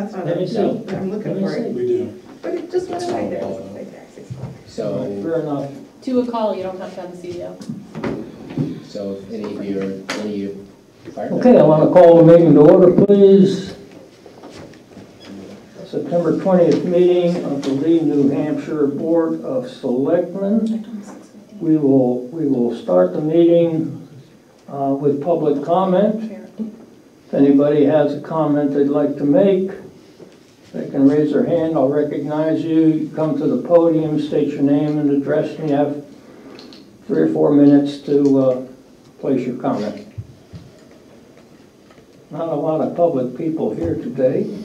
That's what Let me I'm, see. no, I'm looking Let me for it. We do. But it just went away there, it's like that, six o'clock. So, Fair enough. To a call, you don't have to have the CDL. so if any of you, are- any of you fire Okay, I want to call the meeting to order, please. September 20th meeting of the Lee, New Hampshire Board of Selectmen. We will, we will start the meeting uh, with public comment. If anybody has a comment they'd like to make, they can raise their hand, I'll recognize you. You Come to the podium, state your name and address, and you have three or four minutes to uh, place your comment. Not a lot of public people here today,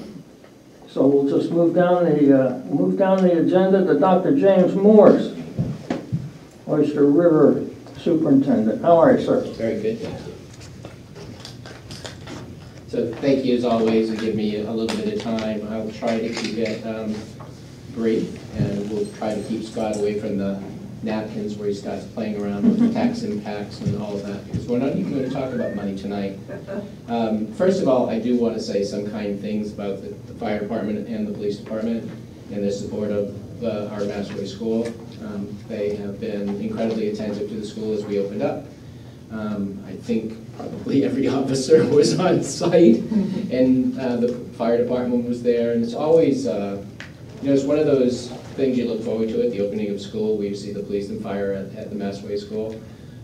so we'll just move down the, uh, move down the agenda to Dr. James Morse, Oyster River Superintendent. How are you, sir? Very good. So thank you as always to give me a little bit of time. I'll try to keep it um, brief and we'll try to keep Scott away from the napkins where he starts playing around with the tax impacts and all of that because we're not even going to talk about money tonight. Um, First of all, I do want to say some kind things about the the fire department and the police department and their support of uh, our Mast Way School. Um, They have been incredibly attentive to the school as we opened up. Um, I think probably every officer was on site, and uh, the fire department was there, and it's always, uh, you know, it's one of those things you look forward to at the opening of school, you see the police and fire at, at the Mast Way School,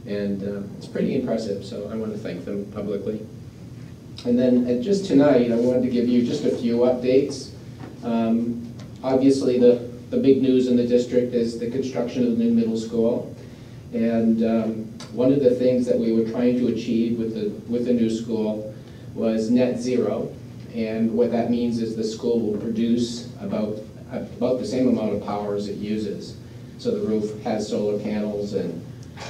and uh, it's pretty impressive, so I want to thank them publicly. And then, uh, just tonight, I wanted to give you just a few updates. Um, Obviously, the, the big news in the district is the construction of the new middle school. And um, one of the things that we were trying to achieve with the, with the new school was net zero. And what that means is the school will produce about, about the same amount of power as it uses. So the roof has solar panels and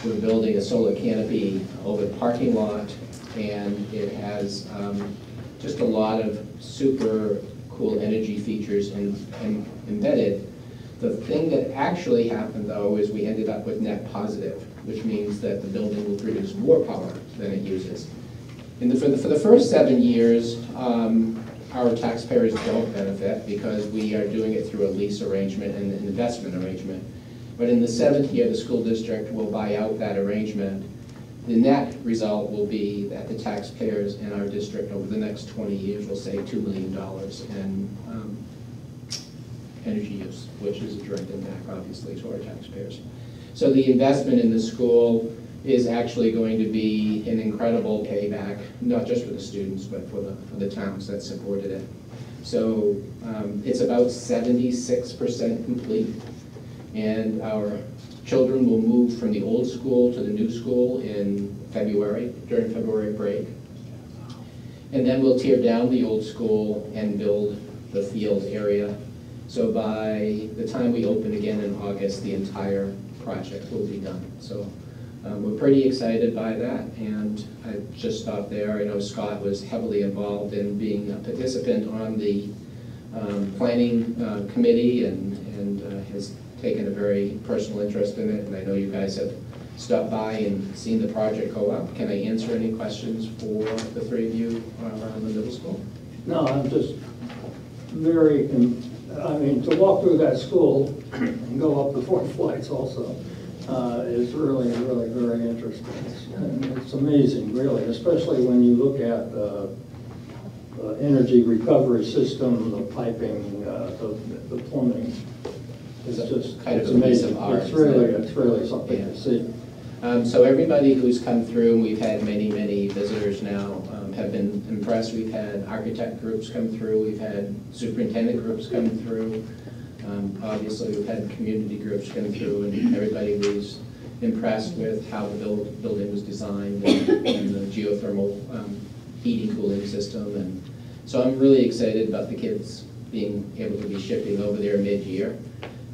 we're building a solar canopy over the parking lot. And it has um, just a lot of super cool energy features in- in- embedded. The thing that actually happened, though, is we ended up with net positive, which means that the building will produce more power than it uses. In the, for the, for the first seven years, um, our taxpayers don't benefit because we are doing it through a lease arrangement and an investment arrangement. But in the seventh year, the school district will buy out that arrangement. The net result will be that the taxpayers in our district over the next twenty years will save two million dollars in, um, energy use, which is a direct impact, obviously, to our taxpayers. So the investment in the school is actually going to be an incredible payback, not just for the students, but for the, for the towns that supported it. So um, it's about seventy-six percent complete, and our children will move from the old school to the new school in February, during February break. And then we'll tear down the old school and build the field area. So by the time we open again in August, the entire project will be done. So um, we're pretty excited by that, and I just stopped there. I know Scott was heavily involved in being a participant on the um, planning uh, committee and, and uh, has taken a very personal interest in it, and I know you guys have stopped by and seen the project go up. Can I answer any questions for the three of you around the middle school? No, I'm just very, I mean, to walk through that school and go up the four flights also uh, is really, really very interesting. It's- It's amazing, really, especially when you look at the the energy recovery system, the piping, uh, the the plumbing. It's just, kind of it's piece amazing. of art, It's really, it? it's really something Yeah. to see. Um, So everybody who's come through, and we've had many, many visitors now, um, have been impressed. We've had architect groups come through, we've had superintendent groups come through. Um, Obviously, we've had community groups come through, and everybody was impressed with how the build- building was designed and and the geothermal um, heating cooling system. And so I'm really excited about the kids being able to be shipping over there mid-year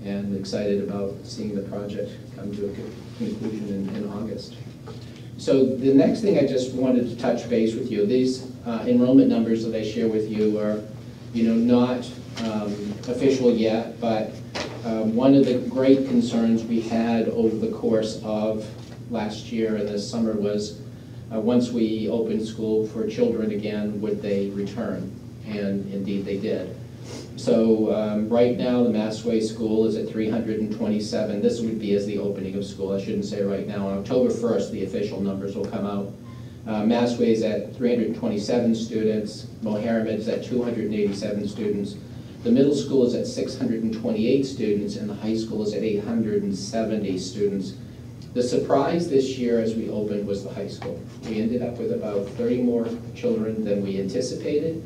and excited about seeing the project come to a conclusion in, in August. So the next thing I just wanted to touch base with you, these uh, enrollment numbers that I share with you are, you know, not um, official yet, but um, one of the great concerns we had over the course of last year and this summer was, uh, once we opened school for children again, would they return? and indeed they did. So um, right now, the Mast Way School is at 327. This would be as the opening of school, I shouldn't say right now. On October 1st, the official numbers will come out. Uh, Mast Way is at 327 students, Moharimet is at 287 students. The middle school is at 628 students, and the high school is at 870 students. The surprise this year as we opened was the high school. We ended up with about 30 more children than we anticipated.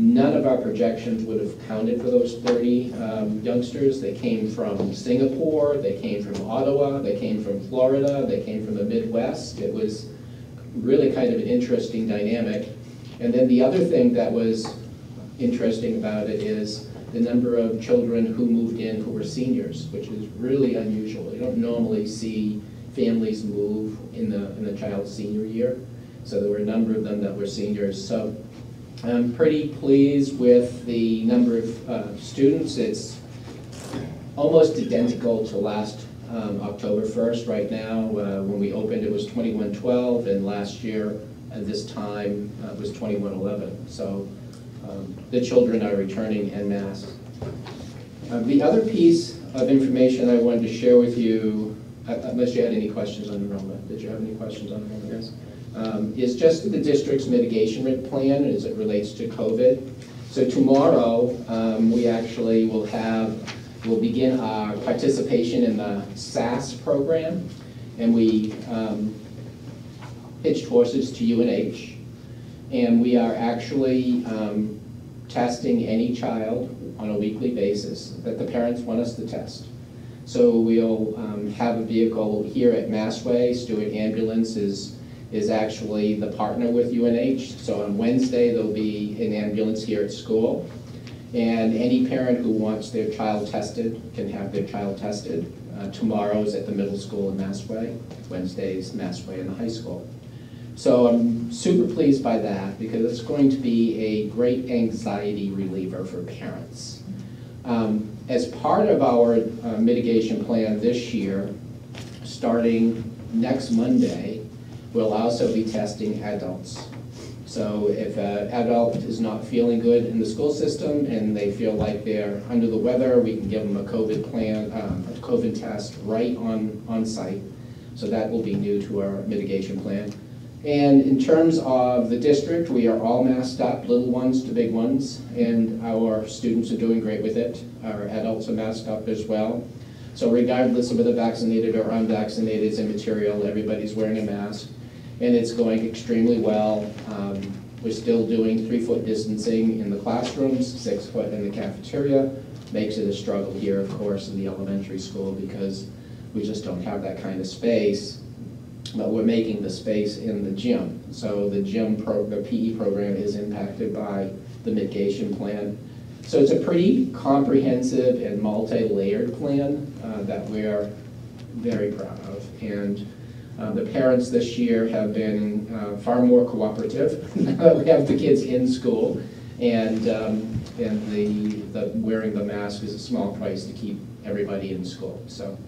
None of our projections would have counted for those 30 um, youngsters. They came from Singapore, they came from Ottawa, they came from Florida, they came from the Midwest. It was really kind of an interesting dynamic. And then the other thing that was interesting about it is the number of children who moved in who were seniors, which is really unusual. You don't normally see families move in the, in the child's senior year. So there were a number of them that were seniors. So I'm pretty pleased with the number of uh, students. It's almost identical to last um, October 1st. Right now, uh, when we opened, it was 2112, and last year at this time uh, was 2111. So um, the children are returning en masse. Uh, The other piece of information I wanted to share with you, uh, unless you had any questions on enrollment, did you have any questions on enrollment, guys? Um, Is just the district's mitigation plan as it relates to COVID. So tomorrow, um, we actually will have, we'll begin our participation in the SAS program, and we um, pitched horses to UNH. And we are actually um, testing any child on a weekly basis that the parents want us to test. So we'll um, have a vehicle here at Mast Way. Stewart Ambulance is, is actually the partner with UNH. So on Wednesday, there'll be an ambulance here at school. And any parent who wants their child tested can have their child tested. Uh, Tomorrow's at the middle school in Mast Way, Wednesday's Mast Way in the high school. So I'm super pleased by that because it's going to be a great anxiety reliever for parents. Um, As part of our uh, mitigation plan this year, starting next Monday, we'll also be testing adults. So if an adult is not feeling good in the school system and they feel like they're under the weather, we can give them a COVID plan, um, a COVID test right on, on site. So that will be new to our mitigation plan. And in terms of the district, we are all masked up, little ones to big ones, and our students are doing great with it. Our adults are masked up as well. So regardless of whether vaccinated or unvaccinated, it's immaterial, everybody's wearing a mask. And it's going extremely well. Um, We're still doing three-foot distancing in the classrooms, six foot in the cafeteria. Makes it a struggle here, of course, in the elementary school because we just don't have that kind of space but we're making the space in the gym. So the gym pro, the PE program is impacted by the mitigation plan. So it's a pretty comprehensive and multi-layered plan uh, that we're very proud of. And uh, the parents this year have been uh, far more cooperative. We have the kids in school, and, um, and the, the wearing the mask is a small price to keep everybody in school. So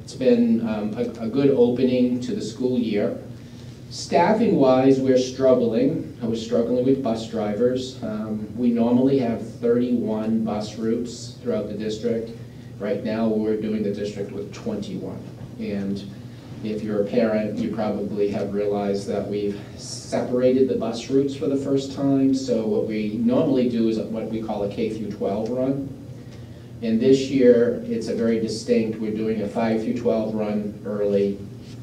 it's been um, a, a good opening to the school year. Staffing wise, we're struggling. We're struggling with bus drivers. Um, we normally have 31 bus routes throughout the district. Right now, we're doing the district with 21. And if you're a parent, you probably have realized that we've separated the bus routes for the first time. So what we normally do is what we call a K through 12 run. And this year, it's a very distinct, we're doing a five through 12 run early,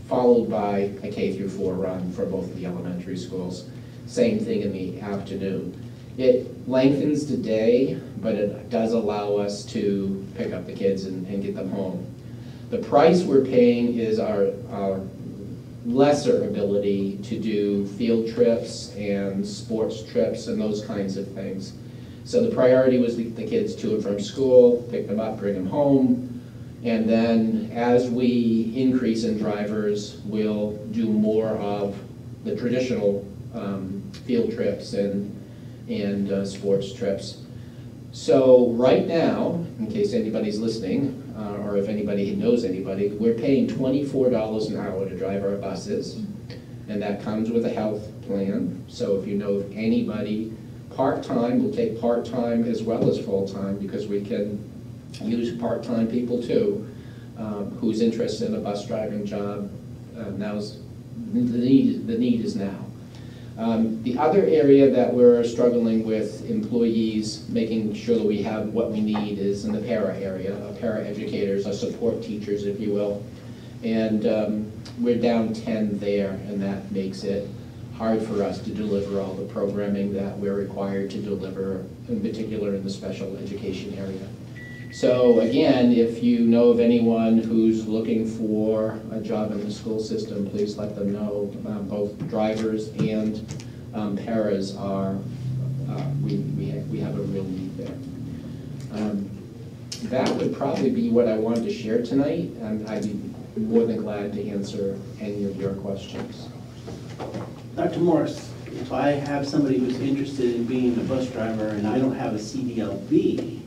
followed by a K through 4 run for both of the elementary schools. Same thing in the afternoon. It lengthens the day, but it does allow us to pick up the kids and, and get them home. The price we're paying is our, our lesser ability to do field trips and sports trips and those kinds of things. So the priority was the, the kids to and from school, pick them up, bring them home. And then as we increase in drivers, we'll do more of the traditional um, field trips and, and uh, sports trips. So right now, in case anybody's listening, uh, or if anybody knows anybody, we're paying twenty-four dollars an hour to drive our buses. And that comes with a health plan. So if you know of anybody part-time, we'll take part-time as well as full-time, because we can use part-time people too, um, who's interested in a bus driving job. Uh, Now's, the need, the need is now. Um, The other area that we're struggling with employees, making sure that we have what we need is in the para area, uh, para educators, our support teachers, if you will. And um, we're down 10 there, and that makes it hard for us to deliver all the programming that we're required to deliver, in particular in the special education area. So again, if you know of anyone who's looking for a job in the school system, please let them know. Um, Both drivers and um, paras are, uh, we, we have, we have a real need there. Um, That would probably be what I wanted to share tonight, and I'd be more than glad to answer any of your questions. Dr. Morris, if I have somebody who's interested in being a bus driver and I don't have a CDLB,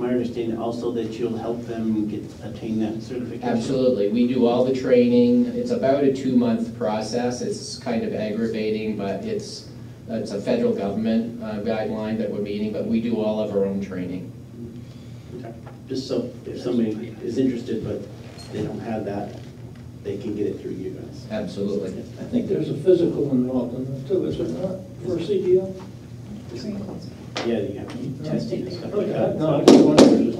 my understanding also that you'll help them get, attain that certification? Absolutely, we do all the training, it's about a two-month process, it's kind of aggravating, but it's, it's a federal government uh, guideline that we're meeting, but we do all of our own training. Okay. Just so if somebody is interested but they don't have that, they can get it through you guys. Absolutely. I think there's a physical involved in that too, is there not, for CDL? Yeah, you have testing and stuff like that. no, I just wondered.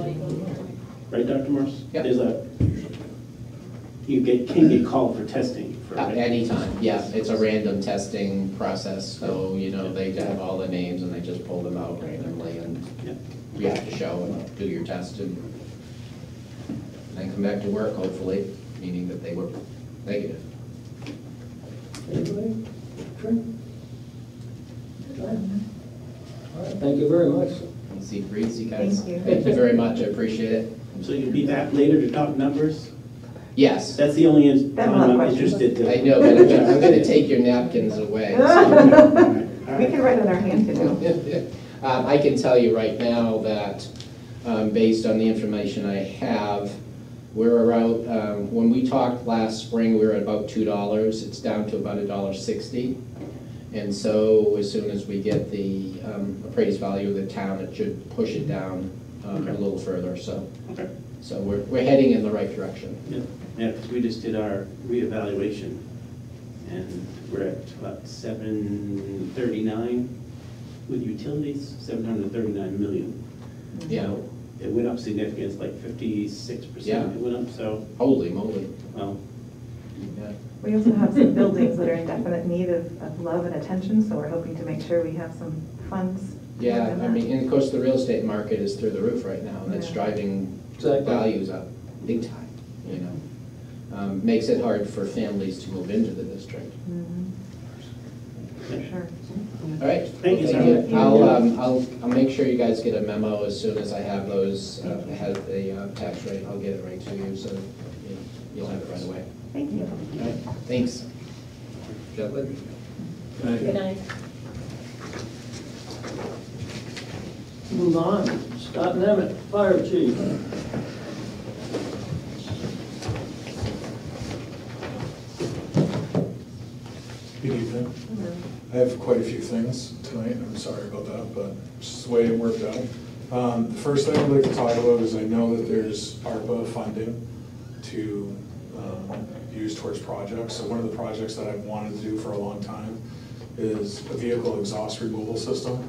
Right, Dr. Morse? Yep. There's a, you get, can get called for testing for. Uh, Anytime, yeah, it's a random testing process, so, you know, they have all the names and they just pull them out randomly and Yeah. you have to show and do your test and then come back to work, hopefully, meaning that they were negative. Anybody? Sure. Trent? All right, thank you very much. See, Reese, you guys, Thank you. thank you very much, I appreciate it. So you'll be back later to talk numbers? Yes, That's the only in- That time I'm question. interested to. I know, but I'm gonna- I'm gonna take your napkins away. so- All We can write on our hand to do. Um, I can tell you right now that, um, based on the information I have, we're around, um, when we talked last spring, we were at about two dollars, it's down to about a dollar sixty. And so as soon as we get the um, appraised value of the town, it should push it down um, a Okay. little further, so, Okay. so we're, we're heading in the right direction. Yeah, we just did our reevaluation, and we're at about seven thirty-nine with utilities, seven hundred thirty-nine million. Yeah, It went up significantly, it's like fifty-six Yeah. percent it went up, so, holy moly, well, yeah. We also have some buildings that are in definite need of, of love and attention, so we're hoping to make sure we have some funds. Yeah, I that. mean, and of course, the real estate market is through the roof right now, and it's Yeah. driving Exactly. values up big time, you know? Um, Makes it hard for families to move into the district. Mhm, For sure. All right. Thank you, well, sir. I'll, um, I'll, I'll make sure you guys get a memo as soon as I have those, uh, have the uh, tax rate, I'll get it right to you, so you know, you'll have it right away. Thank you. All right, thanks. Gentlemen? Good night. Move on. Scott Nemeth, Fire Chief. Good evening. I have quite a few things tonight, I'm sorry about that, but it's just the way it worked out. Um, The first thing I'd like to talk about is I know that there's ARPA funding to um, use towards projects. So one of the projects that I've wanted to do for a long time is a vehicle exhaust removal system.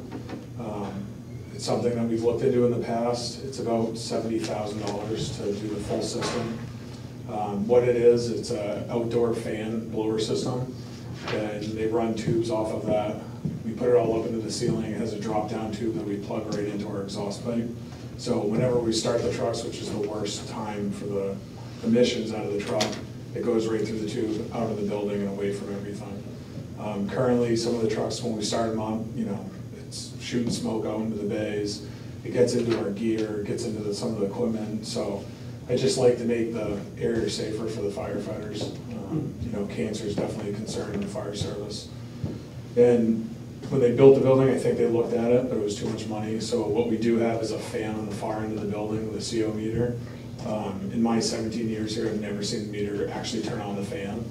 Um, It's something that we've looked into in the past. It's about seventy thousand dollars to do the full system. Um, What it is, it's an outdoor fan blower system, and they run tubes off of that. We put it all up into the ceiling, it has a drop-down tube that we plug right into our exhaust pipe. So whenever we start the trucks, which is the worst time for the emissions out of the truck, it goes right through the tube, out of the building and away from everything. Um, Currently, some of the trucks, when we start them up, you know, it's shooting smoke out into the bays. It gets into our gear, gets into the- some of the equipment, so I just like to make the area safer for the firefighters. Um, You know, cancer is definitely a concern in the fire service. And when they built the building, I think they looked at it, but it was too much money. So what we do have is a fan on the far end of the building with a CO meter. Um, In my seventeen years here, I've never seen the meter actually turn on the fan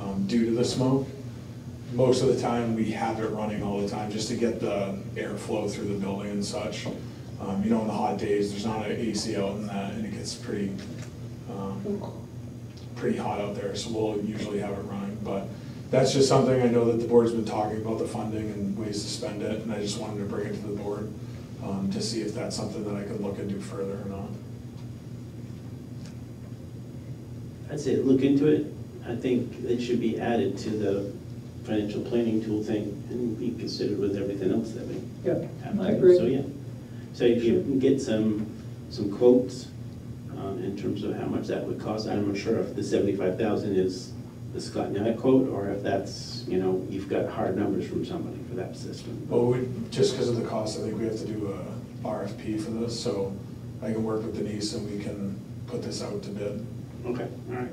um, due to the smoke. most of the time, we have it running all the time, just to get the airflow through the building and such. Um, You know, in the hot days, there's not an AC out in that, and it gets pretty, um, pretty hot out there, so we'll usually have it running. But that's just something I know that the board's been talking about, the funding and ways to spend it, and I just wanted to bring it to the board um, to see if that's something that I could look into further or not. I'd say look into it. I think it should be added to the financial planning tool thing and be considered with everything else that we Yeah, have. I agree. So, yeah. So if you can get some, some quotes um, in terms of how much that would cost, I'm not sure if the seventy-five thousand is the Scott Knight quote, or if that's, you know, you've got hard numbers from somebody for that system. Well, we, just because of the cost, I think we have to do a RFP for this, so I can work with Denise and we can put this out to bid, Okay, all right.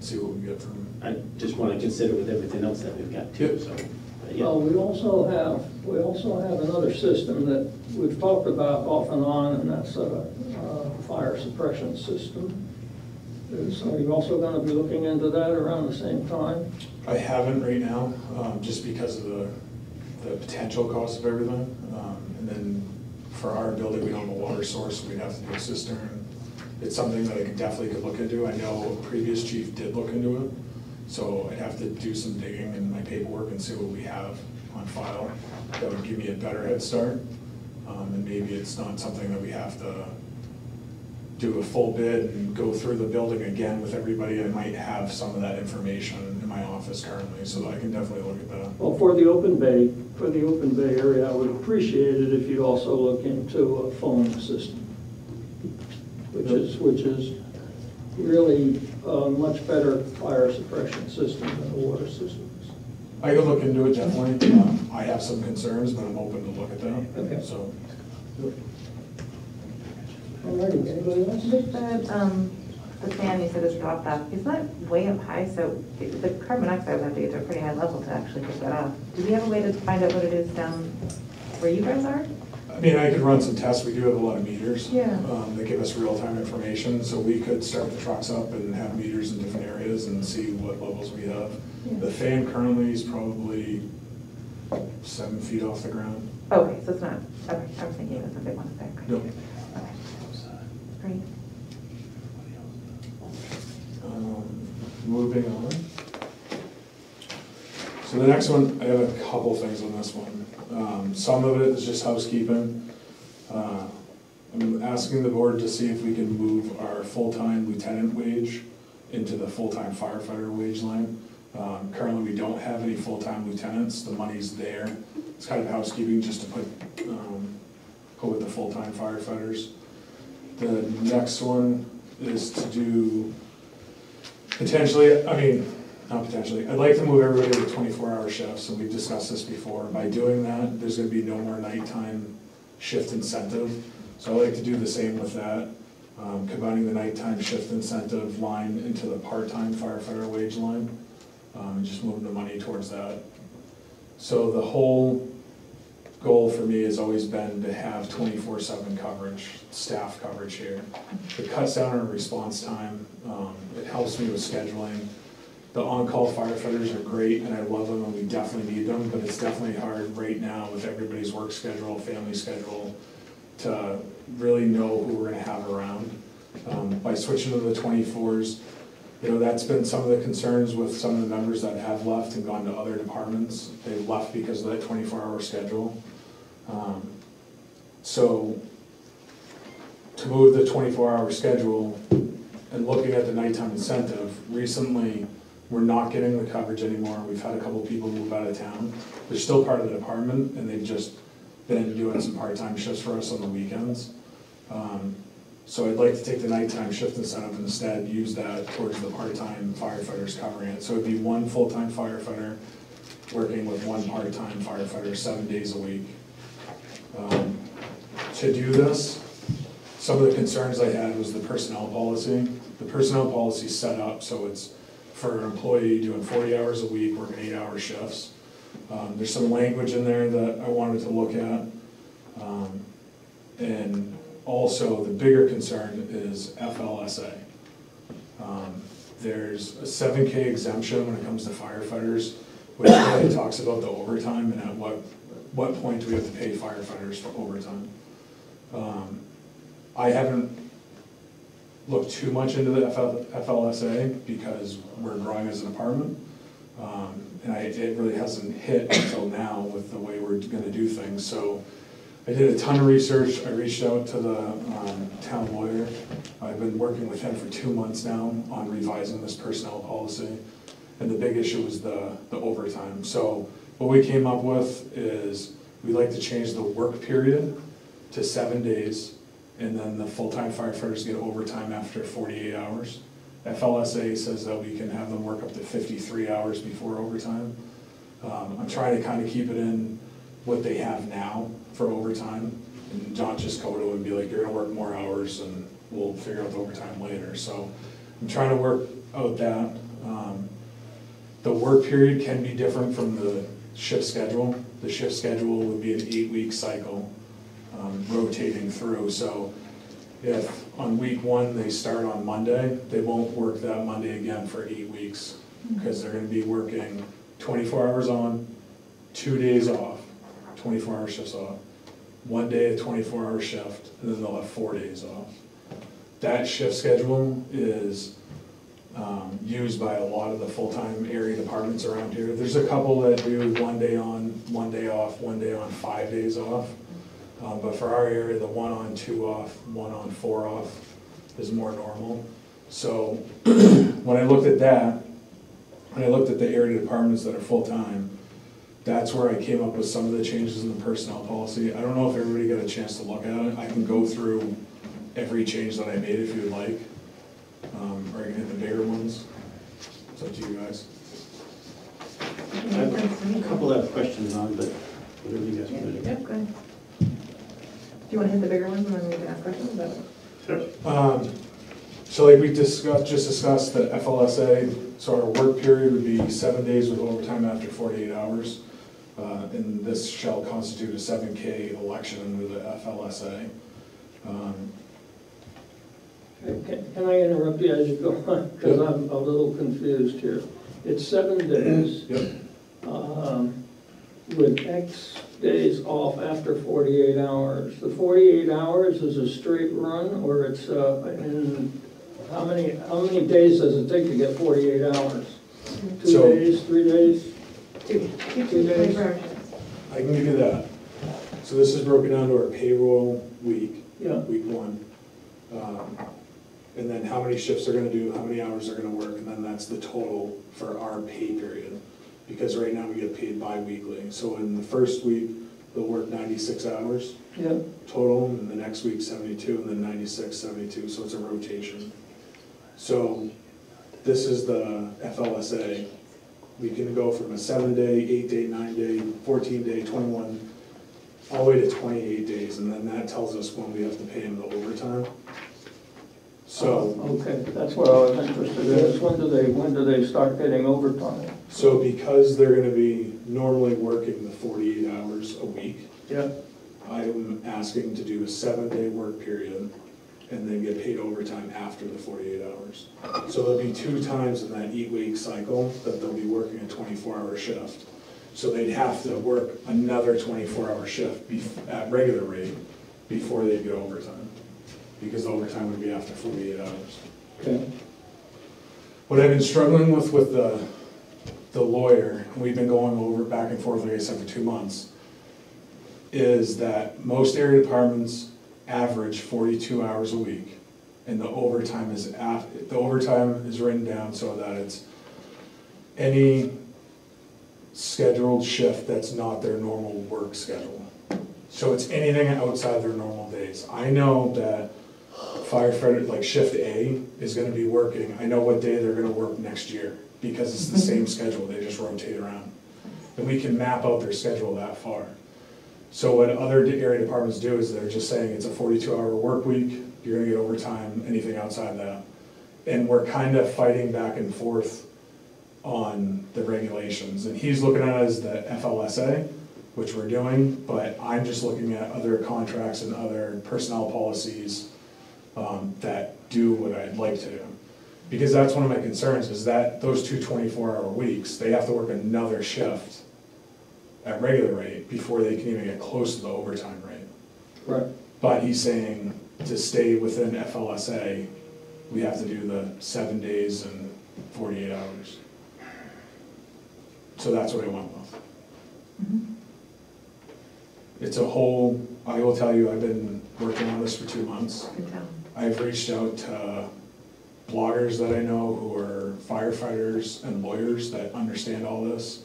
see what we get from. I just want to consider with everything else that we've got too, so, but yeah. Well, we also have, we also have another system that we've talked about off and on, and that's a, uh fire suppression system. Is, are also gonna be looking into that around the same time? I haven't right now, um, just because of the, the potential cost of everything. Um, And then for our building, we don't have a water source, so we'd have to do a cistern. It's something that I could definitely could look into. I know a previous chief did look into it, so I'd have to do some digging in my paperwork and see what we have on file. That would give me a better head start. Um, And maybe it's not something that we have to do a full bid and go through the building again with everybody. I might have some of that information in my office currently, so I can definitely look at that. Well, for the open bay, for the open bay area, I would appreciate it if you also look into a foam system, which is, which is really a much better fire suppression system than the water systems. I could look into it definitely. Um, I have some concerns, but I'm open to look at them. Okay. that, so. All righty, anybody else? With the, um, the fan you said is dropped off, is that way up high? So it- the carbon dioxide would have to get to a pretty high level to actually get that off. Do we have a way to find out what it is down where you guys are? I mean, I could run some tests. We do have a lot of meters. Yeah. um, That give us real-time information, so we could start the trucks up and have meters in different areas and see what levels we have. Yeah. The fan currently is probably seven feet off the ground. Okay, so it's not, okay, I was thinking it was a big one up there. Great. No. Okay. Great. Um, Moving on. So the next one, I have a couple things on this one. Um, Some of it is just housekeeping. Uh, I'm asking the board to see if we can move our full-time lieutenant wage into the full-time firefighter wage line. Um, Currently, we don't have any full-time lieutenants, the money's there. It's kind of housekeeping just to put, um, put with the full-time firefighters. The next one is to do Potentially, I mean, not potentially, I'd like to move everybody to twenty-four hour shifts, and we've discussed this before. By doing that, there's gonna be no more nighttime shift incentive. So I'd like to do the same with that, um, combining the nighttime shift incentive line into the part-time firefighter wage line, um, and just moving the money towards that. So the whole goal for me has always been to have twenty-four seven coverage, staff coverage here. It cuts down on response time, um, it helps me with scheduling. The on-call firefighters are great, and I love them, and we definitely need them, but it's definitely hard right now with everybody's work schedule, family schedule, to really know who we're gonna have around. Um, By switching to the twenty-fours, you know, that's been some of the concerns with some of the members that have left and gone to other departments. They've left because of that twenty-four hour schedule. Um, So, to move the twenty-four hour schedule and looking at the nighttime incentive, recently, we're not getting the coverage anymore. We've had a couple people move out of town. They're still part of the department, and they've just been doing some part-time shifts for us on the weekends. Um, So I'd like to take the nighttime shift incentive and instead use that towards the part-time firefighters covering it. So it'd be one full-time firefighter working with one part-time firefighter seven days a week. Um, To do this, some of the concerns I had was the personnel policy. The personnel policy set up so it's for an employee doing forty hours a week, working eight-hour shifts. Um, There's some language in there that I wanted to look at. Um, And also, the bigger concern is FLSA. Um, There's a seven K exemption when it comes to firefighters. which really talks about the overtime and at what, what point do we have to pay firefighters for overtime. Um, I haven't looked too much into the FL, FLSA because we're growing as an department. Um, and I, it really hasn't hit until now with the way we're gonna do things, so I did a ton of research, I reached out to the, um, town lawyer. I've been working with him for two months now on revising this personnel policy. And the big issue was the, the overtime. So what we came up with is, we'd like to change the work period to seven days, and then the full-time firefighters get overtime after forty-eight hours. FLSA says that we can have them work up to fifty-three hours before overtime. Um, I'm trying to kind of keep it in what they have now for overtime, and not just go to and be like, you're gonna work more hours, and we'll figure out the overtime later, so I'm trying to work out that. Um, The work period can be different from the shift schedule. The shift schedule would be an eight-week cycle, um, rotating through, so if on week one, they start on Monday, they won't work that Monday again for eight weeks, because they're gonna be working twenty-four hours on, two days off, twenty-four hour shifts off, one day a twenty-four hour shift, and then they'll have four days off. That shift schedule is um, used by a lot of the full-time area departments around here. There's a couple that do one day on, one day off, one day on, five days off. Um, But for our area, the one on, two off, one on, four off is more normal. So when I looked at that, when I looked at the area departments that are full-time, that's where I came up with some of the changes in the personnel policy. I don't know if everybody got a chance to look at it. I can go through every change that I made if you would like. Um, Or I can hit the bigger ones. It's up to you guys. I have a couple of questions on, but whatever you guys want to do. Yep, go ahead. Do you want to hit the bigger ones and then we can ask questions? Is that- Um, So like we discussed, just discussed, the FLSA, so our work period would be seven days with overtime after forty-eight hours. Uh, And this shall constitute a seven K election under the FLSA. Um, Can can I interrupt you as you go on? Because I'm a little confused here. It's seven days Yep, um, with X days off after 48 hours. The 48 hours is a straight run, or it's, uh, in, how many, how many days does it take to get 48 hours? Two So- days, three days? Two, two, Two two, days. twenty-four hour shifts. I can give you that. So this is broken down to our payroll week. Yeah, week one. Um, And then how many shifts they're gonna do, how many hours they're gonna work, and then that's the total for our pay period. Because right now we get paid bi-weekly, so in the first week, they'll work ninety-six hours yeah, total, and the next week seventy-two, and then 96, 72. so it's a rotation. So this is the FLSA. We can go from a seven-day, eight-day, nine-day, fourteen-day, twenty-one, all the way to twenty-eight days, and then that tells us when we have to pay them the overtime. So, oh, okay, that's what I was interested in, is when do they, when do they start getting overtime? So because they're gonna be normally working the forty-eight hours a week, Yeah. I'm asking to do a seven-day work period and then get paid overtime after the forty-eight hours. So there'll be two times in that eight-week cycle that they'll be working a twenty-four hour shift. So they'd have to work another twenty-four hour shift bef- at regular rate before they get overtime. Because overtime would be after forty-eight hours. Okay. What I've been struggling with with the, the lawyer, we've been going over back and forth, like I said, for two months, is that most area departments average forty-two hours a week. And the overtime is af, the overtime is written down so that it's any scheduled shift that's not their normal work schedule. So it's anything outside their normal days. I know that firefighter, like shift A is gonna be working, I know what day they're gonna work next year, because it's the same schedule, they just rotate around. And we can map out their schedule that far. So what other area departments do is they're just saying it's a forty-two hour work week, you're gonna get overtime, anything outside that. And we're kind of fighting back and forth on the regulations, and he's looking at it as the FLSA, which we're doing, but I'm just looking at other contracts and other personnel policies um, that do what I'd like to do. Because that's one of my concerns, is that those two 24-hour weeks, they have to work another shift at regular rate before they can even get close to the overtime rate. Right. But he's saying to stay within FLSA, we have to do the seven days and forty-eight hours. So that's what I went with. Mm-hmm. It's a whole, I will tell you, I've been working on this for two months. Good. I've reached out to bloggers that I know who are firefighters and lawyers that understand all this.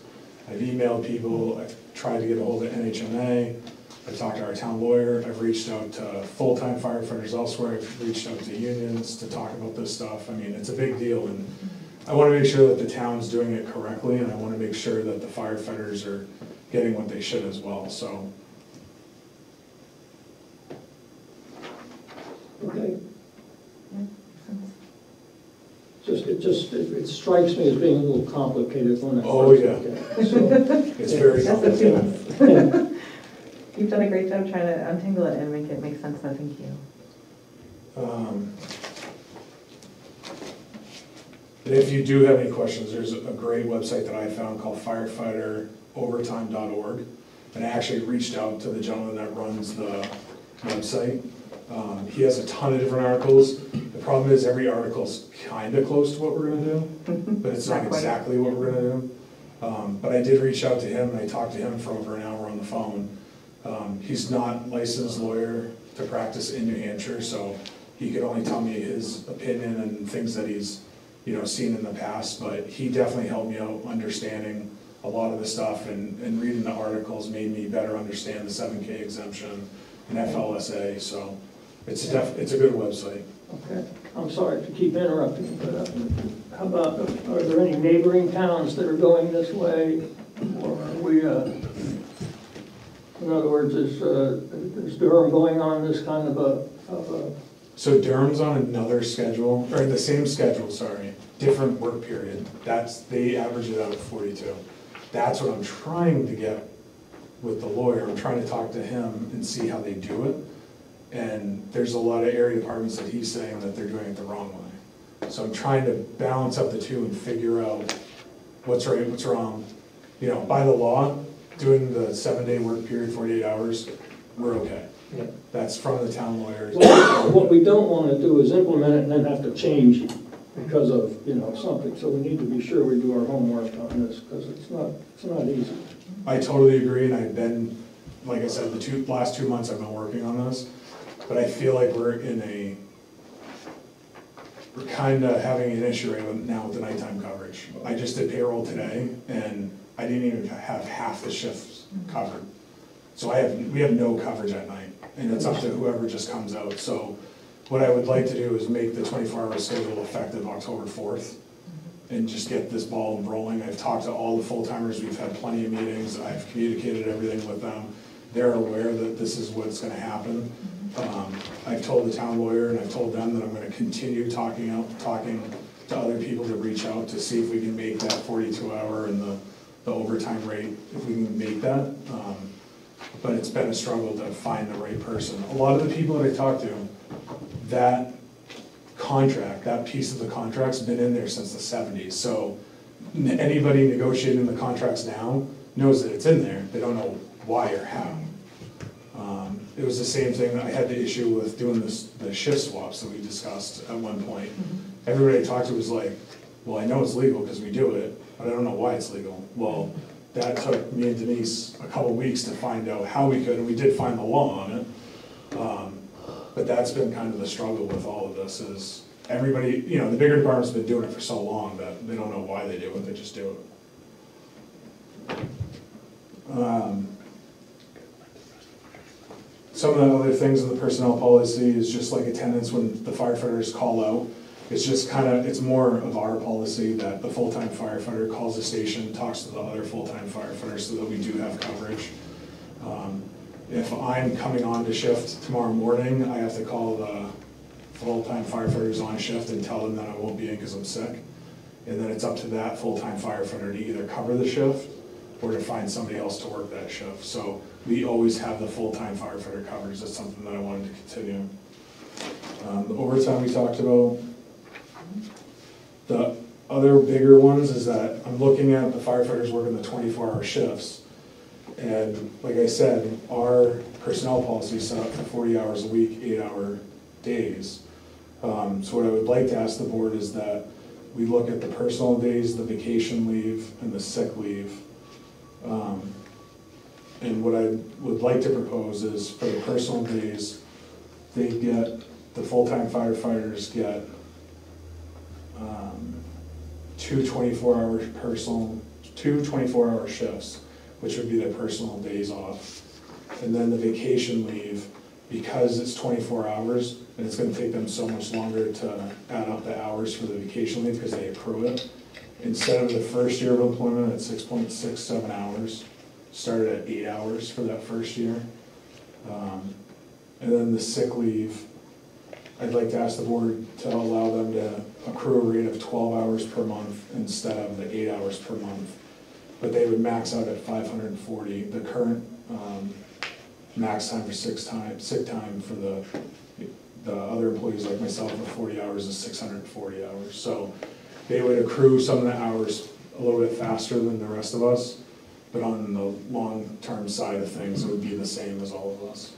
I've emailed people, I've tried to get a hold of NHMA, I've talked to our town lawyer, I've reached out to full-time firefighters elsewhere, I've reached out to unions to talk about this stuff. I mean, it's a big deal, and I wanna make sure that the town's doing it correctly, and I wanna make sure that the firefighters are getting what they should as well, so. Okay. Just, it just, it it strikes me as being a little complicated when I Oh, first yeah. look at it. So, It's very That's the two complicated. months. You've done a great job trying to untangle it and make it make sense, so thank you. Um, and If you do have any questions, there's a great website that I found called firefighterovertime.org. And I actually reached out to the gentleman that runs the website. Um, He has a ton of different articles. The problem is every article's kind of close to what we're gonna do, but it's not Not exactly what we're gonna do. Um, But I did reach out to him, and I talked to him for over an hour on the phone. Um, He's not licensed lawyer to practice in New Hampshire, so he could only tell me his opinion and things that he's, you know, seen in the past, but he definitely helped me out understanding a lot of the stuff, and, and reading the articles made me better understand the seven K exemption and FLSA, so it's a def, it's a good website. Okay, I'm sorry to keep interrupting, but uh, how about, are there any neighboring towns that are going this way? Or are we, uh, in other words, is, uh, is Durham going on this kind of a, of a, So Durham's on another schedule, or the same schedule, sorry, different work period. That's, they average it out at forty-two. That's what I'm trying to get with the lawyer. I'm trying to talk to him and see how they do it. And there's a lot of area departments that he's saying that they're doing it the wrong way. So I'm trying to balance up the two and figure out what's right, what's wrong. You know, by the law, doing the seven-day work period, forty-eight hours, we're okay. Yeah. That's from the town lawyers. Well, What we don't want to do is implement it and then have to change it because of, you know, something. So we need to be sure we do our homework on this, because it's not, it's not easy. I totally agree, and I've been, like I said, the two, last two months I've been working on this, but I feel like we're in a, we're kinda having an issue right now with the nighttime coverage. I just did payroll today, and I didn't even have half the shifts mm-hmm. covered. So I have, we have no coverage at night, and it's up to whoever just comes out. So what I would like to do is make the twenty-four hour schedule effective October fourth, mm-hmm. and just get this ball rolling. I've talked to all the full-timers, we've had plenty of meetings, I've communicated everything with them. They're aware that this is what's gonna happen. Mm-hmm. Um, I've told the town lawyer and I've told them that I'm gonna continue talking out, talking to other people to reach out to see if we can make that forty-two hour and the, the overtime rate, if we can make that. Um, But it's been a struggle to find the right person. A lot of the people that I talked to, that contract, that piece of the contract's been in there since the seventies, so anybody negotiating the contracts now knows that it's in there, they don't know why or how. It was the same thing, I had the issue with doing this, the shift swaps that we discussed at one point. Everybody I talked to was like, well, I know it's legal because we do it, but I don't know why it's legal. Well, that took me and Denise a couple weeks to find out how we could, and we did find the law on it. Um, But that's been kind of the struggle with all of this is everybody, you know, the bigger departments have been doing it for so long that they don't know why they do it, they just do it. Um, Some of the other things in the personnel policy is just like attendance when the firefighters call out. It's just kind of, it's more of our policy that the full-time firefighter calls the station, talks to the other full-time firefighters so that we do have coverage. Um, If I'm coming on to shift tomorrow morning, I have to call the full-time firefighters on shift and tell them that I won't be in because I'm sick. And then it's up to that full-time firefighter to either cover the shift or to find somebody else to work that shift. So we always have the full-time firefighter coverage, that's something that I wanted to continue. Um, The overtime we talked about. The other bigger ones is that I'm looking at the firefighters working the twenty-four hour shifts. And like I said, our personnel policy is set up for forty hours a week, eight-hour days. Um, so what I would like to ask the board is that we look at the personal days, the vacation leave, and the sick leave. Um, And what I would like to propose is for the personal days, they get, the full-time firefighters get um, two 24-hour personal, two 24-hour shifts, which would be their personal days off. And then the vacation leave, because it's 24 hours, and it's gonna take them so much longer to add up the hours for the vacation leave, because they accrue it. Instead of the first year of employment at 6.67 hours, started at eight hours for that first year. Um, And then the sick leave, I'd like to ask the board to allow them to accrue a rate of twelve hours per month instead of the eight hours per month. But they would max out at five hundred and forty. The current, um, max time for six time, sick time for the, the other employees like myself of forty hours is six hundred and forty hours. So they would accrue some of the hours a little bit faster than the rest of us, but on the long-term side of things, it would be the same as all of us.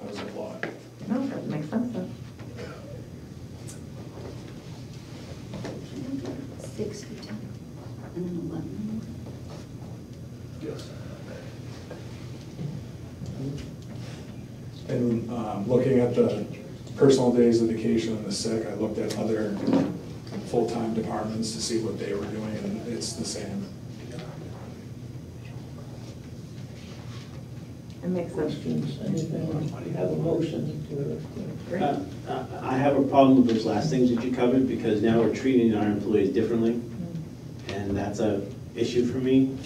That was a lot. No, that makes sense though. Six for ten, and then eleven. Yes. And um, looking at the personal days of vacation and the sick, I looked at other full-time departments to see what they were doing, and it's the same. It makes sense. Questions, anything, have a motion to, Great. Uh, uh, I have a problem with those last things that you covered, because now we're treating our employees differently, and that's a issue for me.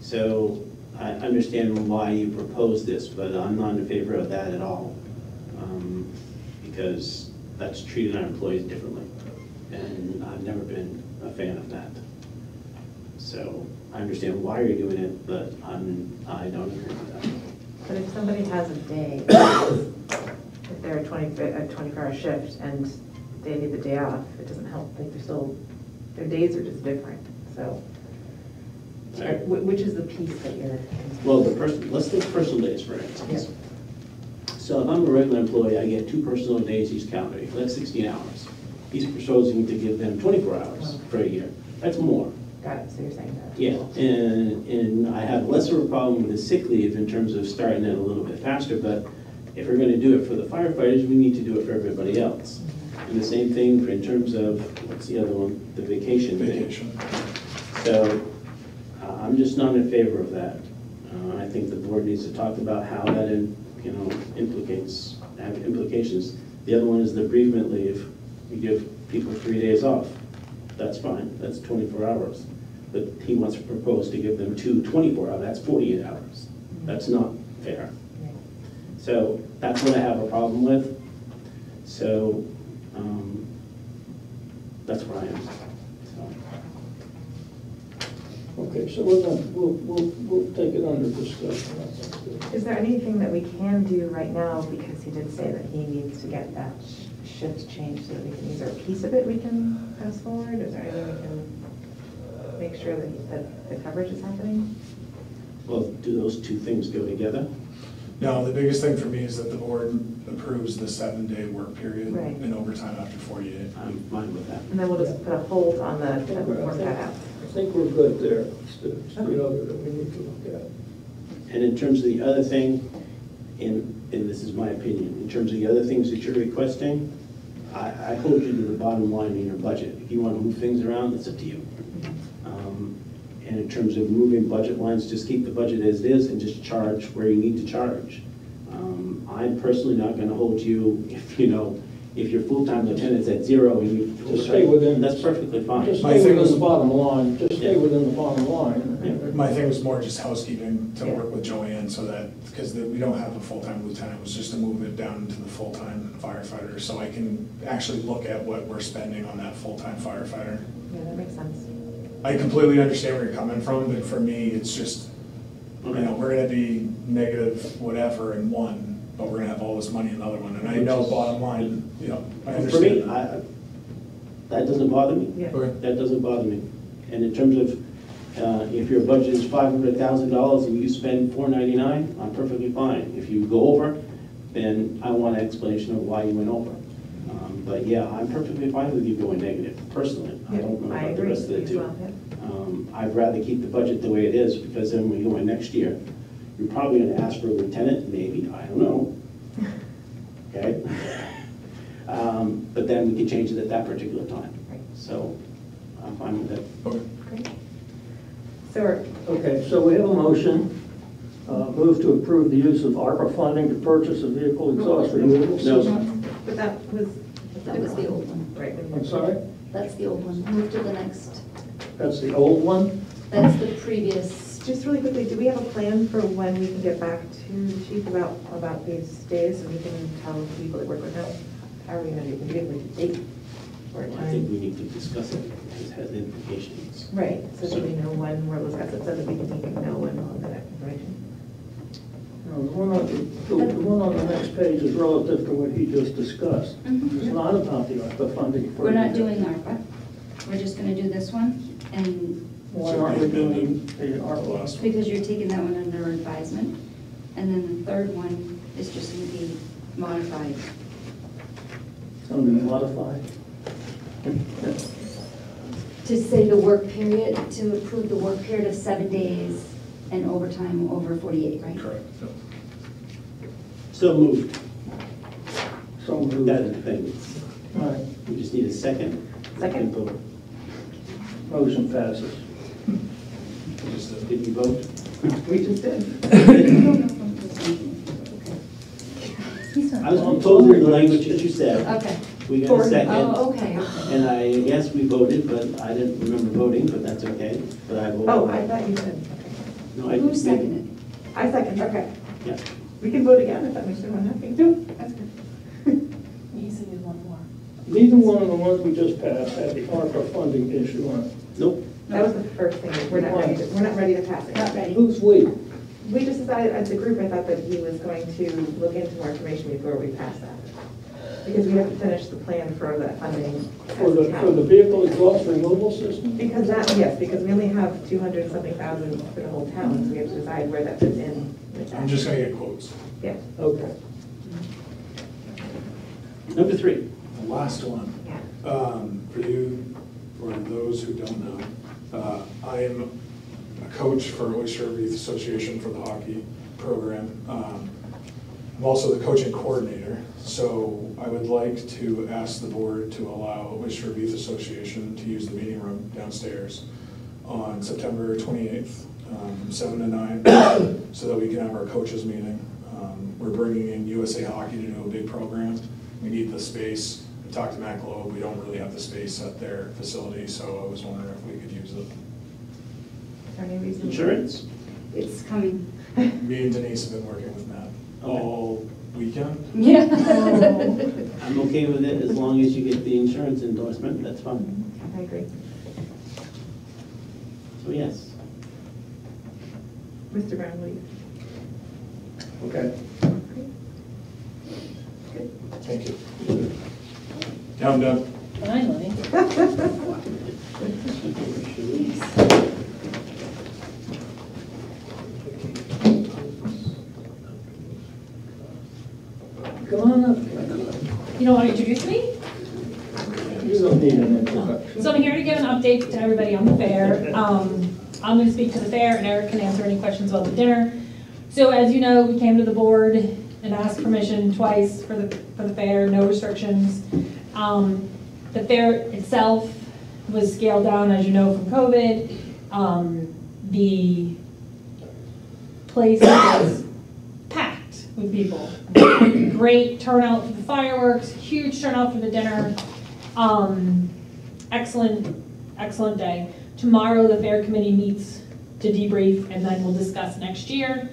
So I understand why you proposed this, but I'm not in favor of that at all. um, Because that's treating our employees differently, and I've never been a fan of that. So I understand why you're doing it, but I'm, I don't agree with that. But if somebody has a day, if they're a twenty, a twenty-four hour shift and they need the day off, it doesn't help, like they're still, their days are just different, so. Right. Wh- Which is the piece that you're. Well, the person, let's take personal days for instance. So if I'm a regular employee, I get two personal days each calendar, year. that's sixteen hours. He's proposing to give them twenty-four hours for a year, that's more. Got it, so you're saying that. Yeah, and, and I have less of a problem with the sick leave in terms of starting it a little bit faster, but if we're gonna do it for the firefighters, we need to do it for everybody else. And the same thing for in terms of, what's the other one, the vacation thing. Vacation. So uh, I'm just not in favor of that. Uh, I think the board needs to talk about how that, in- you know, implicates, have implications. The other one is the bereavement leave. You give people three days off. That's fine, that's 24 hours. But he wants to propose to give them two 24 hours, that's 48 hours. That's not fair. So that's what I have a problem with. So um, that's where I am. So. okay, so we're gonna, we'll, we'll, we'll take it under discussion. Is there anything that we can do right now, because he did say that he needs to get that sh- shift changed so that we can, is there a piece of it we can pass forward? Is there anything we can make sure that, that the coverage is happening? Well, do those two things go together? No, the biggest thing for me is that the board approves the seven-day work period Right. and overtime after forty-eight. I'm fine with that. And then we'll just put a hold on the, the work that out. I think we're good there. It's the, it's the other that we need to look at. And in terms of the other thing, and, and this is my opinion, in terms of the other things that you're requesting, I, I hold you to the bottom line in your budget. If you want to move things around, it's up to you. Um, And in terms of moving budget lines, just keep the budget as it is and just charge where you need to charge. Um, I'm personally not gonna hold you, if, you know, if your full-time lieutenant's at zero and you. Just stay within- That's perfectly fine. Just My stay within was- the bottom line, just stay Yeah. within the bottom line. My thing was more just housekeeping to Yeah. work with Joanne so that, because we don't have a full-time lieutenant, it was just to move it down to the full-time firefighter. So I can actually look at what we're spending on that full-time firefighter. Yeah, that makes sense. I completely understand where you're coming from, but for me, it's just, you know, we're gonna be negative whatever in one, oh, we're gonna have all this money in another one, and I know bottom line, you know, I For me, understand. I, that doesn't bother me. Yeah. Okay. That doesn't bother me. And in terms of, uh, if your budget is five hundred thousand dollars and you spend 499, I'm perfectly fine. If you go over, then I want an explanation of why you went over. Um, But yeah, I'm perfectly fine with you going negative, personally. I don't know I about the agree rest of the as two. well, yeah. Um, I'd rather keep the budget the way it is, because then when you go in next year, you're probably gonna ask for a lieutenant, maybe, I don't know. Okay? Um, But then we can change it at that particular time. Right. So I'm fine with it. Okay. Great. So, Okay, so we have a motion, uh, move to approve the use of ARPA funding to purchase a vehicle exhaust removal No. system. but that was. That was the old one. Right. I'm sorry, That's the old one. Move to the next. that's the old one? That's the previous. Just really quickly, do we have a plan for when we can get back to the chief about, about these days, so we can tell people that work with him? How are we gonna do, can we give like a date or a I think time? we need to discuss it, because it has implications. Right, so that we know when we'll discuss it, so that we can even know when we'll get that information. No, The one on, the the one on the next page is relative to what he just discussed. Mhm. It's not about the ARPA funding. for We're not doing ARPA. We're just gonna do this one, and Why aren't we doing the ARPA? Last because you're taking that one under advisement. And then the third one is just gonna be modified. It's going to be modified? To say the work period, to approve the work period of seven days and overtime over forty-eight, right? Correct. So moved, So moved. that is the thing. All right, We just need a second. Second. Vote. motion passes. Uh, we just did. Did you vote? We just did. I was proposing the language that you said. Okay. We got a second. Oh, okay, okay. And I guess we voted, but I didn't remember voting, but that's okay. But I voted. Oh, I thought you did. okay. No, I Who seconded? I second, okay. Yeah. We can vote again if that makes everyone happy. No, that's good. You said you want more. Neither one of the ones we just passed had the ARPA funding issue on it. Nope. That was the first thing, we're not ready, to- we're not ready to pass it. Not ready. Who's we? We just decided as a group, I thought that he was going to look into more information before we pass that. Because we have to finish the plan for the funding For as the, a for the town. vehicle exhaust removal system? Because that, yes, because we only have two hundred something thousand for the whole town, so we have to decide where that fits in. with I'm that. just gonna get quotes. Yeah, Okay. Number three. The last one. yeah. Um, For you, for those who don't know, uh, I am a coach for Oyster River Youth Association for the hockey program. Um, I'm also the coaching coordinator, so I would like to ask the board to allow Oyster River Youth Association to use the meeting room downstairs on September 28th, um, 7 to 9, so that we can have our coaches meeting. Um, We're bringing in USA Hockey to do a big program. We need the space. I talked to Matt Globe, we don't really have the space at their facility, so I was wondering if we could use it. Is there any reason? Insurance? It's coming. Me and Denise have been working with Matt Oh, all weekend. Yeah. I'm okay with it as long as you get the insurance endorsement, that's fine. I agree. So yes. Mr. Brown, will you? Okay. Good. Thank you. Now I'm done. Finally. Come on up. You don't want to introduce me? So I'm here to give an update to everybody on the fair. Um, I'm going to speak to the fair, and Eric can answer any questions about the dinner. So as you know, we came to the board and asked permission twice for the, for the fair, no restrictions. Um, The fair itself was scaled down, as you know, from COVID. Um, The place was with people. Great turnout for the fireworks, huge turnout for the dinner. Um, excellent, excellent day. Tomorrow, the fair committee meets to debrief, and then we'll discuss next year.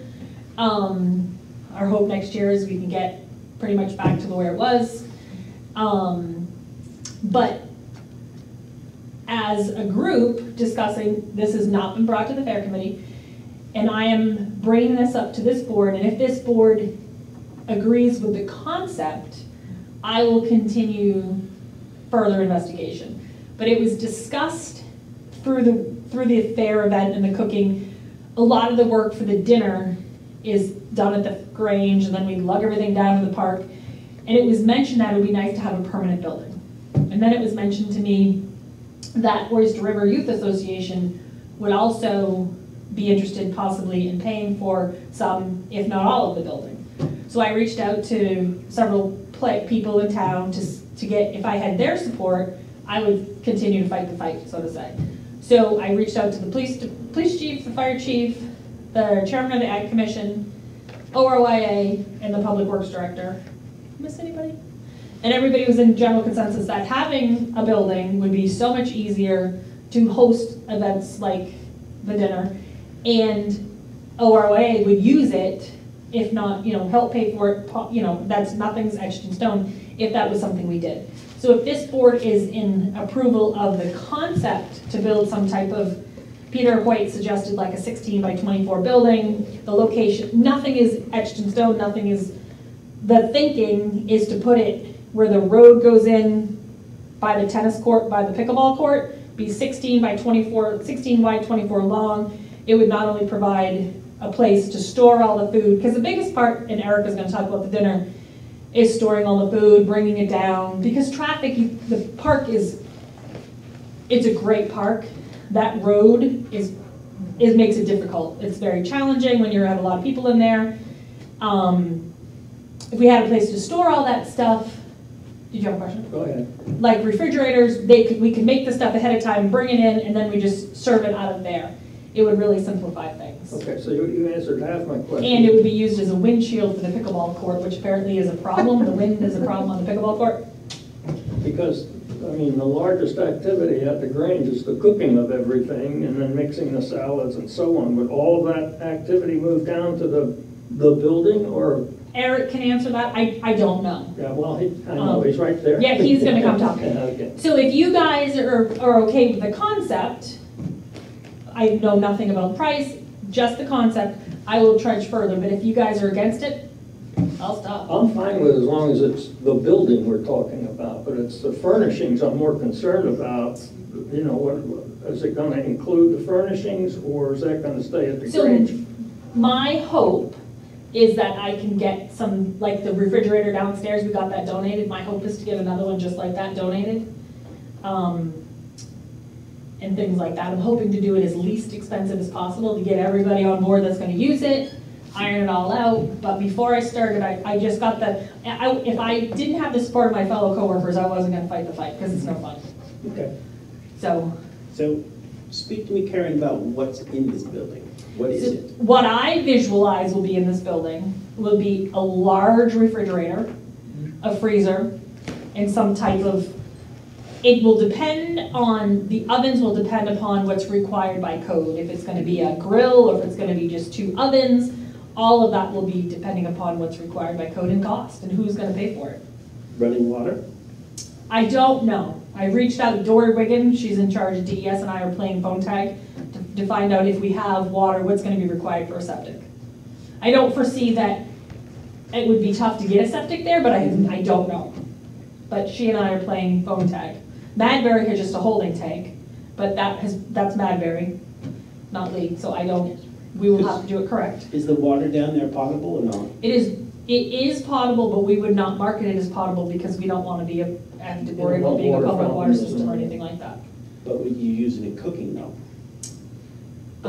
Um, our hope next year is we can get pretty much back to where it was. Um, but as a group discussing, this has not been brought to the fair committee, and I am bringing this up to this board, and if this board agrees with the concept, I will continue further investigation. But it was discussed through the, through the fair event and the cooking. A lot of the work for the dinner is done at the Grange, and then we lug everything down to the park. And it was mentioned that it would be nice to have a permanent building. And then it was mentioned to me that Oyster River Youth Association would also be interested possibly in paying for some, if not all of the building. So I reached out to several people in town to, to get, if I had their support, I would continue to fight the fight, so to say. So I reached out to the police, police chief, the fire chief, the chairman of the ag commission, ORYA, and the public works director. Miss anybody? And everybody was in general consensus that having a building would be so much easier to host events like the dinner. And ORYA would use it, if not, you know, help pay for it, you know, that's, nothing's etched in stone, if that was something we did. So if this board is in approval of the concept to build some type of, Peter White suggested like a sixteen by twenty-four building, the location, nothing is etched in stone, nothing is, the thinking is to put it where the road goes in by the tennis court, by the pickleball court, be 16 by 24, 16 wide, 24 long. It would not only provide a place to store all the food, because the biggest part, and Erica's gonna talk about the dinner, is storing all the food, bringing it down, because traffic, you- the park is, it's a great park. That road is, it makes it difficult. It's very challenging when you have a lot of people in there. Um, If we had a place to store all that stuff, did you have a question? Go ahead. like refrigerators, they could, we could make the stuff ahead of time, bring it in, and then we just serve it out of there. It would really simplify things. Okay, so you, you answered half my question. And it would be used as a windshield for the pickleball court, which apparently is a problem. The wind is a problem on the pickleball court. Because, I mean, the largest activity at the Grange is the cooking of everything and then mixing the salads and so on. Would all of that activity move down to the, the building or, Eric can answer that. I, I don't know. yeah, well, he, I know, he's right there. Um, Yeah, he's gonna come talk. Okay. So if you guys are, are okay with the concept, I know nothing about price, just the concept, I will trudge further. But if you guys are against it, I'll stop. I'm fine with it as long as it's the building we're talking about, but it's the furnishings I'm more concerned about. You know, what, is it gonna include the furnishings or is that gonna stay at the So Grange? my hope is that I can get some, like the refrigerator downstairs, we got that donated. My hope is to get another one just like that donated. Um, And things like that. I'm hoping to do it as least expensive as possible to get everybody on board that's gonna use it, iron it all out. But before I started, I, I just got the, I, if I didn't have the support of my fellow coworkers, I wasn't gonna fight the fight, because it's no fun. Okay. So, So, speak to me, Karen, about what's in this building. What is it? What I visualize will be in this building will be a large refrigerator, a freezer, and some type of, it will depend on, the ovens will depend upon what's required by code. If it's gonna be a grill, or if it's gonna be just two ovens, all of that will be depending upon what's required by code and cost, and who's gonna pay for it. Running water? I don't know. I reached out to Dory Wigan, she's in charge of DES, and I are playing phone tag to, to find out if we have water, what's gonna be required for a septic. I don't foresee that it would be tough to get a septic there, but I, I don't know. But she and I are playing phone tag. Madbury is just a holding tank, but that has, that's Madbury, not Lee, so I don't, we will have to do it correct. Is the water down there potable or not? It is, it is potable, but we would not market it as potable because we don't want to be, a- have to worry about being a public water system or anything like that. But would you use it in cooking though?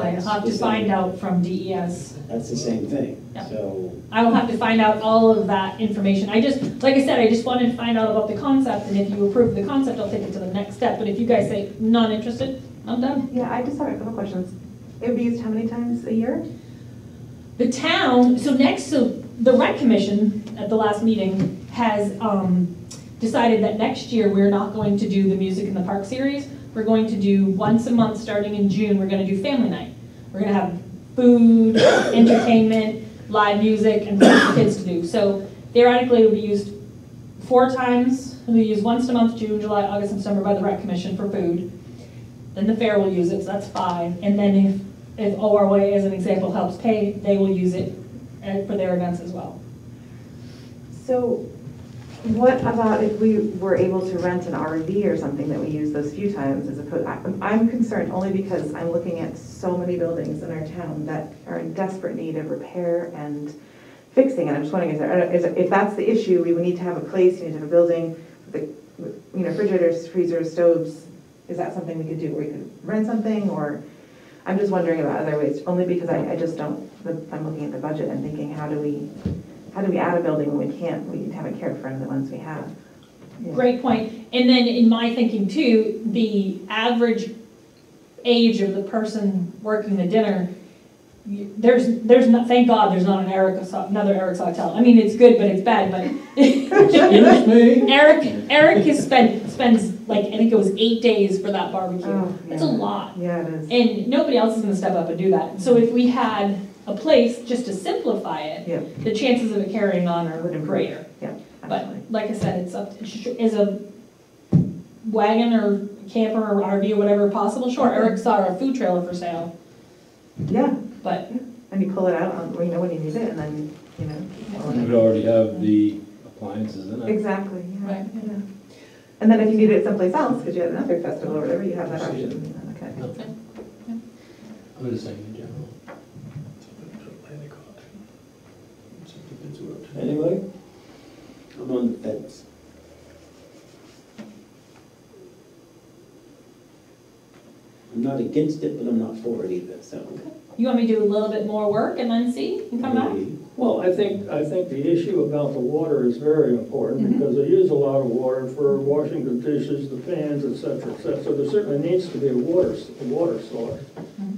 I have to find out from DES. That's the same thing, Yeah. so. I will have to find out all of that information. I just, like I said, I just wanted to find out about the concept, and if you approve the concept, I'll take it to the next step. But if you guys say not interested, I'm done. Yeah, I just have a couple questions. It would be used how many times a year? The town, so next, so the rec commission at the last meeting has um, decided that next year, we're not going to do the Music in the Park series. We're going to do, once a month, starting in June, we're gonna do family night. We're gonna have food, entertainment, live music, and for kids to do. So theoretically, it'll be used four times, it'll be used once a month, June, July, August, and September by the rec commission for food. Then the fair will use it, so that's five. And then if, if ORYA, as an example, helps pay, they will use it for their events as well. So what about if we were able to rent an RV or something that we use those few times as opposed, I'm, I'm concerned only because I'm looking at so many buildings in our town that are in desperate need of repair and fixing, and I'm just wondering, is there, is, if that's the issue, we would need to have a place, you need to have a building, the, you know, refrigerators, freezers, stoves, is that something we could do, where we could rent something, or, I'm just wondering about other ways, only because I, I just don't, I'm looking at the budget and thinking, how do we, how do we add a building when we can't, we haven't cared for the ones we have? Yeah. Great point. And then in my thinking too, the average age of the person working the dinner, there's, there's not, thank God there's not an Eric, another Eric's Hotel. I mean, it's good, but it's bad, but Eric, Eric has spent, spends like, I think it was eight days for that barbecue. Oh, It's a lot. Yeah, it is. And nobody else is gonna step up and do that. So if we had a place just to simplify it, Yeah, the chances of it carrying on are Would improve. greater. yeah, But like I said, it's up, is a wagon or camper or RV or whatever possible? Sure, Eric saw a food trailer for sale, Yeah, but and you pull it out, on- you know, when you need it, and then, you know. You would already have the appliances in it. Exactly, yeah, Right. yeah. And then if you need it someplace else, because you had another festival or whatever, you have that option, okay. I'm just saying in general. Anybody? I'm on the fence. I'm not against it, but I'm not for it either, so. you want me to do a little bit more work and then see and come back? Well, I think, I think the issue about the water is very important, because they use a lot of water for washing the dishes, the pans, et cetera, et cetera. So there certainly needs to be a water, s- a water source.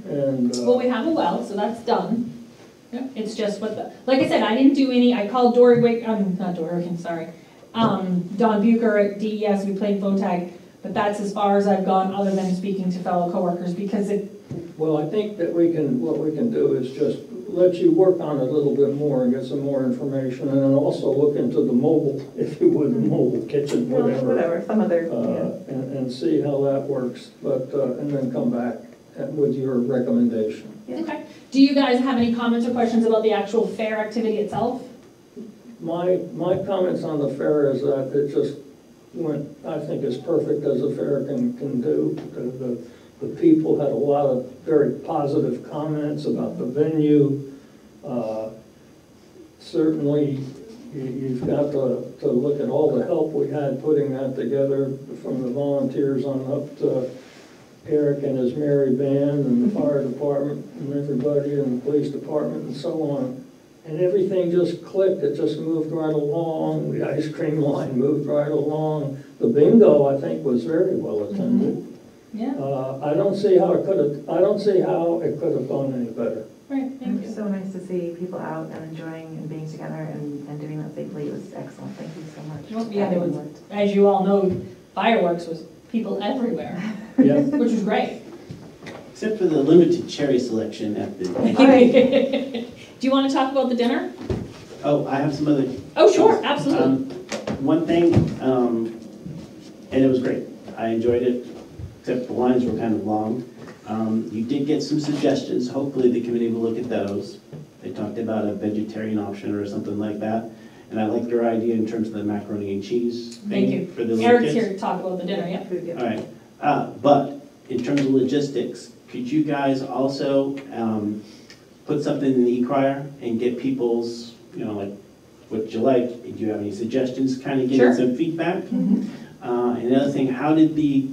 And, Well, uh, we have a well, so that's done. It's just what the, like I said, I didn't do any, I called Dory Wick, um, not Dory, I'm sorry. Um, Don Bucher at DES, we played phone tag, but that's as far as I've gone, other than speaking to fellow coworkers, because it, well, I think that we can, what we can do is just let you work on it a little bit more and get some more information, and then also look into the mobile, if you would, the mobile kitchen, Well, whatever. whatever, some other, uh, yeah. and, and see how that works, but, uh, and then come back with your recommendation. Yeah. okay. Do you guys have any comments or questions about the actual fair activity itself? My, my comments on the fair is that it just went, I think as perfect as a fair can, can do. The, the, the people had a lot of very positive comments about the venue. Uh, Certainly, you, you've got to, to look at all the help we had putting that together, from the volunteers on up to Eric and his merry band, and the fire department, and everybody, and the police department, and so on. And everything just clicked, it just moved right along, the ice cream line moved right along. The bingo, I think, was very well attended. Yeah, Uh, I don't see how it could have, I don't see how it could have gone any better. right, thank It was you. so nice to see people out and enjoying and being together and, and doing that safely, it was excellent, thank you so much. Well, yeah, there was- Everyone worked. As you all know, fireworks was people everywhere, Yeah, which was great. Except for the limited cherry selection at the, Do you want to talk about the dinner? oh, I have some other. Oh, sure, absolutely. Um, One thing, um, and it was great, I enjoyed it, except the lines were kind of long. Um, You did get some suggestions, hopefully the committee will look at those. They talked about a vegetarian option or something like that, and I liked their idea in terms of the macaroni and cheese Thank thing you. for the little Eric's kids. here to talk about the dinner, yeah. Yeah. All right, uh, but in terms of logistics, could you guys also um, put something in the e-crier and get people's, you know, like, what you like? Do you have any suggestions, kind of Sure. getting some feedback? Uh, And the other thing, how did the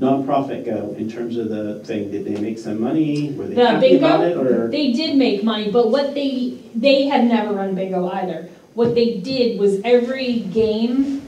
nonprofit go in terms of the thing? Did they make some money? Were they The happy about it, or? they did make money, but what they, they had never run bingo either. What they did was every game,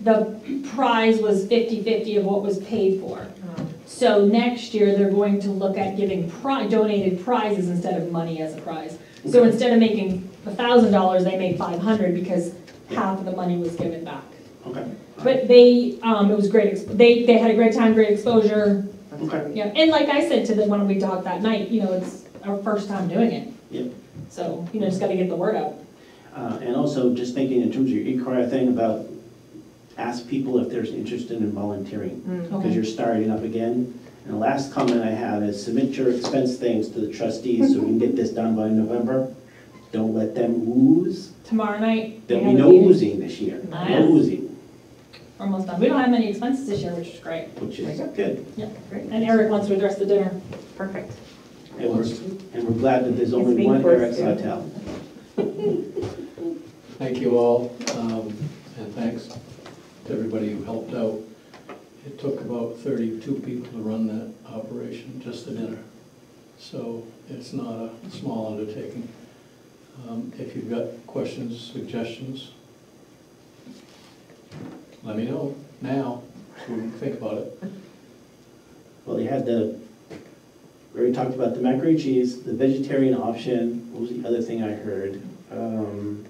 the prize was 50/50 of what was paid for. Um, So next year, they're going to look at giving pri, donated prizes instead of money as a prize. So instead of making thousand dollars, they made five hundred because half of the money was given back. Okay, But they, um, it was great, ex- they, they had a great time, great exposure, Okay. yeah, and like I said to them when we talked that night, you know, it's our first time doing it. Yep. So, you know, just gotta get the word out. Uh, And also, just thinking in terms of your e-crier thing about, ask people if there's interested in volunteering. Mm. because Okay. you're starting up again. And the last comment I have is submit your expense things to the trustees so we can get this done by November. don't let them ooze. Tomorrow night, we There'll be no meeting. oozing this year, no Nice. oozing, Almost done. We don't have many expenses this year, which is great. which is good. Yeah, Great. And Eric wants to address the dinner. Perfect. And we're, and we're glad that there's only being one forced Eric's to. Hotel. Thank you all, um, and thanks to everybody who helped out. It took about thirty-two people to run that operation, just the dinner. So it's not a small undertaking. Um, If you've got questions, suggestions, let me know now, so we can think about it. Well, you had the, we already talked about the macaroni cheese, the vegetarian option, what was the other thing I heard? Um,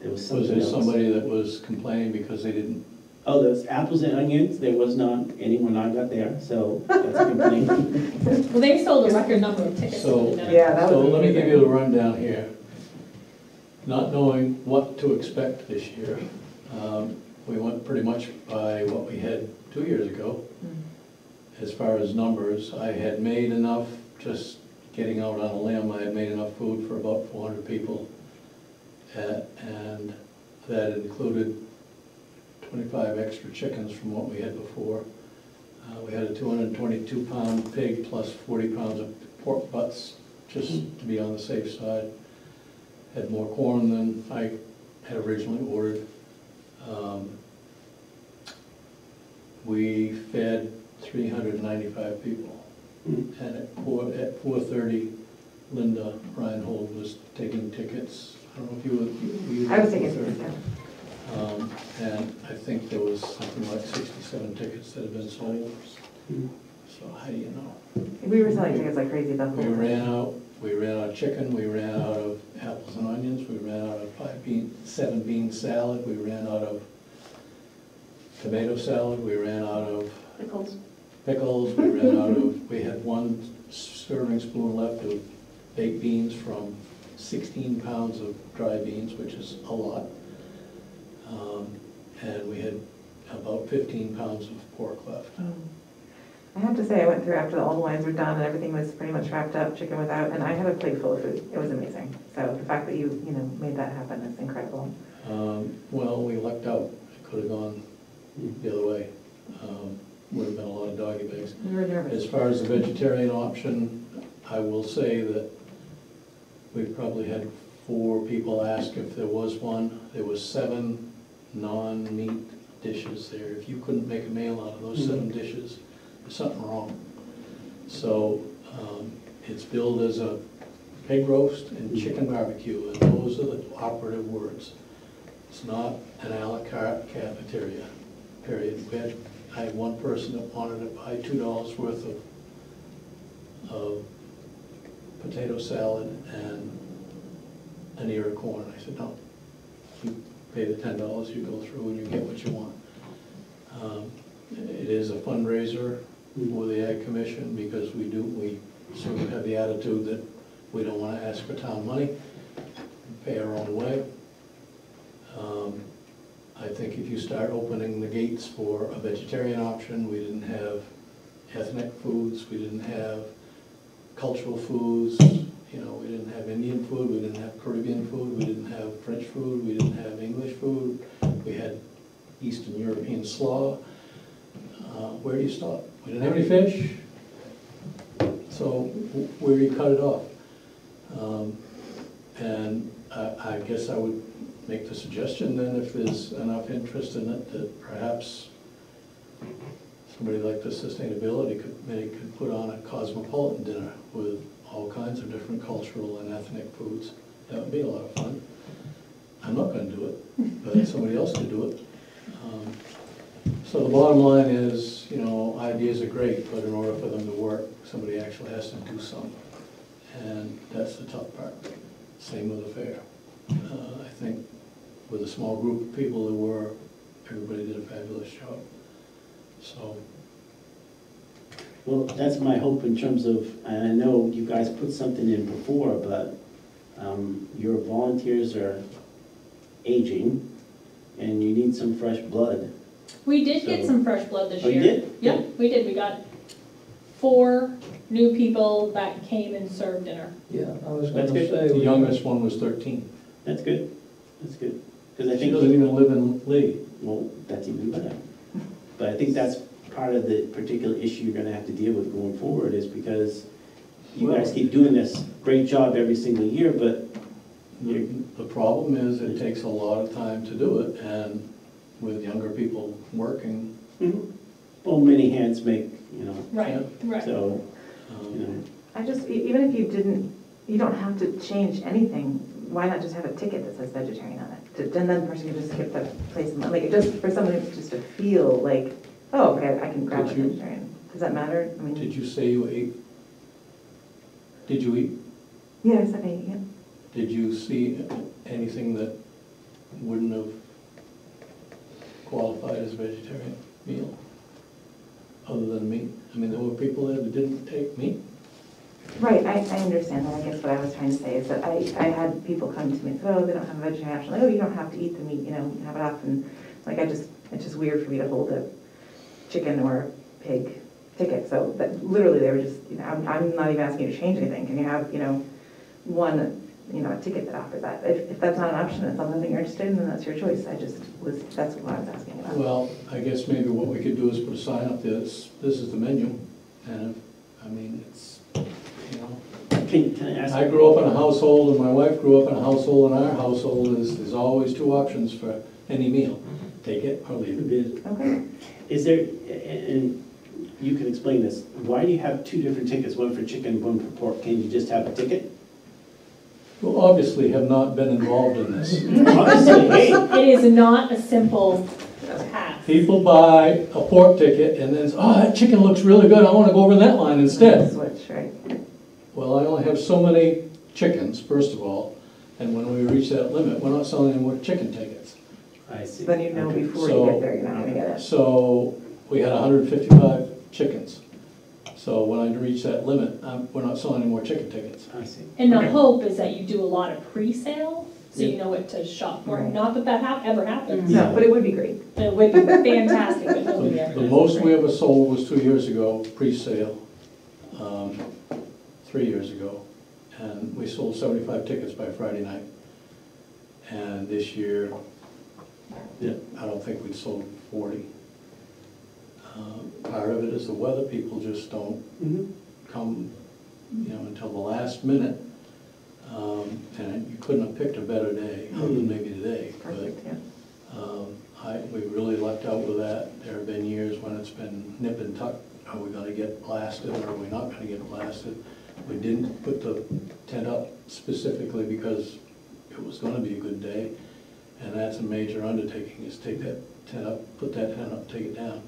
There was Was something there else. somebody that was complaining because they didn't, Oh, there was apples and onions, there was not anyone I got there, so that's a complaint. Well, they sold a record number of tickets. to So- the. Yeah, that So was let me give amazing. you the rundown here. Not knowing what to expect this year, um, we went pretty much by what we had two years ago. As far as numbers, I had made enough, just getting out on a limb, I had made enough food for about four hundred people. And that included twenty-five extra chickens from what we had before. Uh, We had a two hundred and twenty-two pound pig plus forty pounds of pork butts, just to be on the safe side. Had more corn than I had originally ordered. Um, We fed three hundred and ninety-five people. Hmm. And at four, at four-thirty, Linda Reinhold was taking tickets. I don't know if you were. were you I was thinking, at 4:30? Um, And I think there was something like sixty-seven tickets that had been sold. Hmm. So how do you know? We were selling tickets like crazy the whole We time. ran out, we ran out of chicken, we ran out of apples and onions, we ran out of five bean, seven bean salad, we ran out of tomato salad, we ran out of Pickles. pickles, we ran out of, we had one serving spoon left of baked beans from sixteen pounds of dry beans, which is a lot. Um, And we had about fifteen pounds of pork left. I have to say, I went through after all the lines were done and everything was pretty much wrapped up, chicken was out, and I had a plate full of food. It was amazing. So the fact that you, you know, made that happen is incredible. Um, Well, we lucked out, it could have gone the other way. Um, Would have been a lot of doggy bags. We were nervous. As far as the vegetarian option, I will say that we probably had four people ask if there was one. There was seven non-meat dishes there. If you couldn't make a meal out of those seven dishes, there's something wrong. So um, it's billed as a pig roast and chicken barbecue, and those are the operative words. It's not an à la carte cafeteria, period. We had, I had one person that wanted to buy two dollars worth of, of potato salad and an ear of corn. I said, no, you pay the ten dollars, you go through and you get what you want. Um, It is a fundraiser for the Ag Commission because we do, we sort of have the attitude that we don't want to ask for town money, pay our own way. Um, I think if you start opening the gates for a vegetarian option, we didn't have ethnic foods, we didn't have cultural foods, you know, we didn't have Indian food, we didn't have Caribbean food, we didn't have French food, we didn't have English food, we had Eastern European slaw. Uh, Where do you stop? We didn't have any fish, so wh- where do you cut it off? Um, And I, I guess I would make the suggestion then, if there's enough interest in it, that perhaps somebody like the Sustainability Committee could put on a cosmopolitan dinner with all kinds of different cultural and ethnic foods. That would be a lot of fun. I'm not gonna do it, but somebody else could do it. Um, So the bottom line is, you know, ideas are great, but in order for them to work, somebody actually has to do something. And that's the tough part. Same with the fair. Uh, I think with a small group of people there were, everybody did a fabulous job. So, Well, that's my hope in terms of, and I know you guys put something in before, but um, your volunteers are aging, and you need some fresh blood. We did get some fresh blood this Oh, year. you did? Yeah, we did. We got four new people that came and served dinner. Yeah, I was gonna say. The youngest one was thirteen. That's good, that's good. Because I She think, doesn't even live in Lee. well, that's even better. But I think that's part of the particular issue you're gonna have to deal with going forward, is because you guys keep doing this great job every single year, but The the problem is it takes a lot of time to do it, and with younger people working, well, many hands make, you know, Right, right. so, you know. um, I just, even if you didn't, you don't have to change anything, why not just have a ticket that says vegetarian on it? To- And then the person can just skip that place, and like, it just, for someone just to feel like, oh, okay, I can grab a Did you- vegetarian. Does that matter? I mean, did you say you ate? Did you eat? yeah, I said yeah. Did you see anything that wouldn't have qualified as a vegetarian meal? Other than meat? I mean, there were people there that didn't take meat. Right, I, I understand that, I guess what I was trying to say is that I, I had people come to me and say, oh, they don't have a vegetarian option, like, oh, you don't have to eat the meat, you know, you can have it off, and like, I just, it's just weird for me to hold a chicken or pig ticket, so that, literally, they were just, you know, I'm, I'm not even asking you to change anything, can you have, you know, one, you know, a ticket that offers that, if, if that's not an option, it's something that you're interested in, then that's your choice, I just was, that's what I was asking about. Well, I guess maybe what we could do is put a sign up there, this, this is the menu, and, if- I mean, it's, you know. Can, can I ask? I grew up in a household, and my wife grew up in a household, and our household is, there's always two options for any meal. Mm-hmm. Take it or leave it. Okay, Is there, and you can explain this, why do you have two different tickets, one for chicken, one for pork? Can you just have a ticket? Who obviously have not been involved in this. Honestly, hey, It is not a simple task. People buy a pork ticket and then, say, oh, that chicken looks really good, I wanna go over that line instead. switch, right, Well, I only have so many chickens, first of all, and when we reach that limit, we're not selling any more chicken tickets. I see. then you know Okay. before you get there, you're not gonna get it. So, we had hundred and fifty-five chickens. So when I reach that limit, um, we're not selling any more chicken tickets. I see. And the Okay. hope is that you do a lot of pre-sale, so you know what to shop for. Right. Not that that hap, ever happens. No, but it would be great. It would be fantastic, but The nobody the ever. most we ever sold was two years ago, pre-sale, um, three years ago. And we sold seventy-five tickets by Friday night. And this year, Yeah. I don't think we'd sold forty. Um, Part of it is the weather, people just don't Mhm. come, you know, until the last minute. Um, And you couldn't have picked a better day, other than maybe today. but, Perfect, yeah. um, I, we really lucked out with that. There have been years when it's been nip and tuck. Are we gonna get blasted or are we not gonna get blasted? We didn't put the tent up specifically because it was gonna be a good day. And that's a major undertaking, is take that tent up, put that tent up, take it down.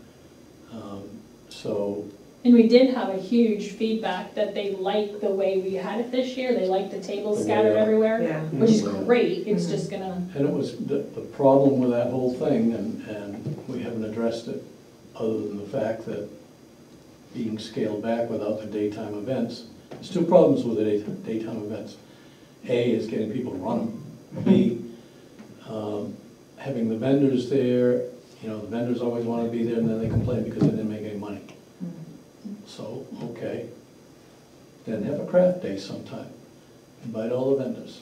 Um, So, And we did have a huge feedback that they liked the way we had it this year. They liked the tables The scattered layout. everywhere, Yeah. which is Mhm. great. It's Mhm. just gonna, and it was, the, the problem with that whole thing, and, and we haven't addressed it, other than the fact that being scaled back without the daytime events, there's two problems with the day- daytime events. A is getting people to run them. B, um, having the vendors there, you know, the vendors always want to be there, and then they complain because they didn't make any money. So, okay, then have a craft day sometime, invite all the vendors.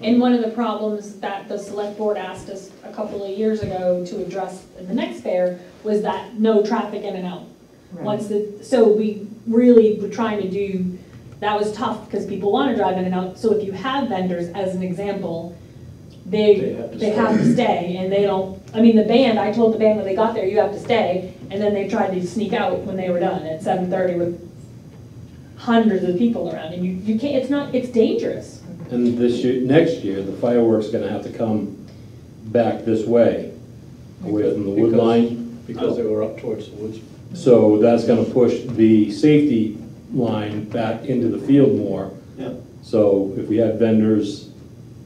and one of the problems that the select board asked us a couple of years ago to address in the next fair was that no traffic in and out. Right. Once the, so we really were trying to do, that was tough because people want to drive in and out. So if you have vendors, as an example, They they, have to they stay. have to stay and they don't, I mean, the band, I told the band when they got there, you have to stay. And then they tried to sneak out when they were done at seven thirty with hundreds of people around and you, you can't, it's not, it's dangerous. And this year, next year, the fireworks gonna have to come back this way, away from the wood Because- line. Because they were up towards the woods. So that's gonna push the safety line back into the field more. Yeah. So if we had vendors,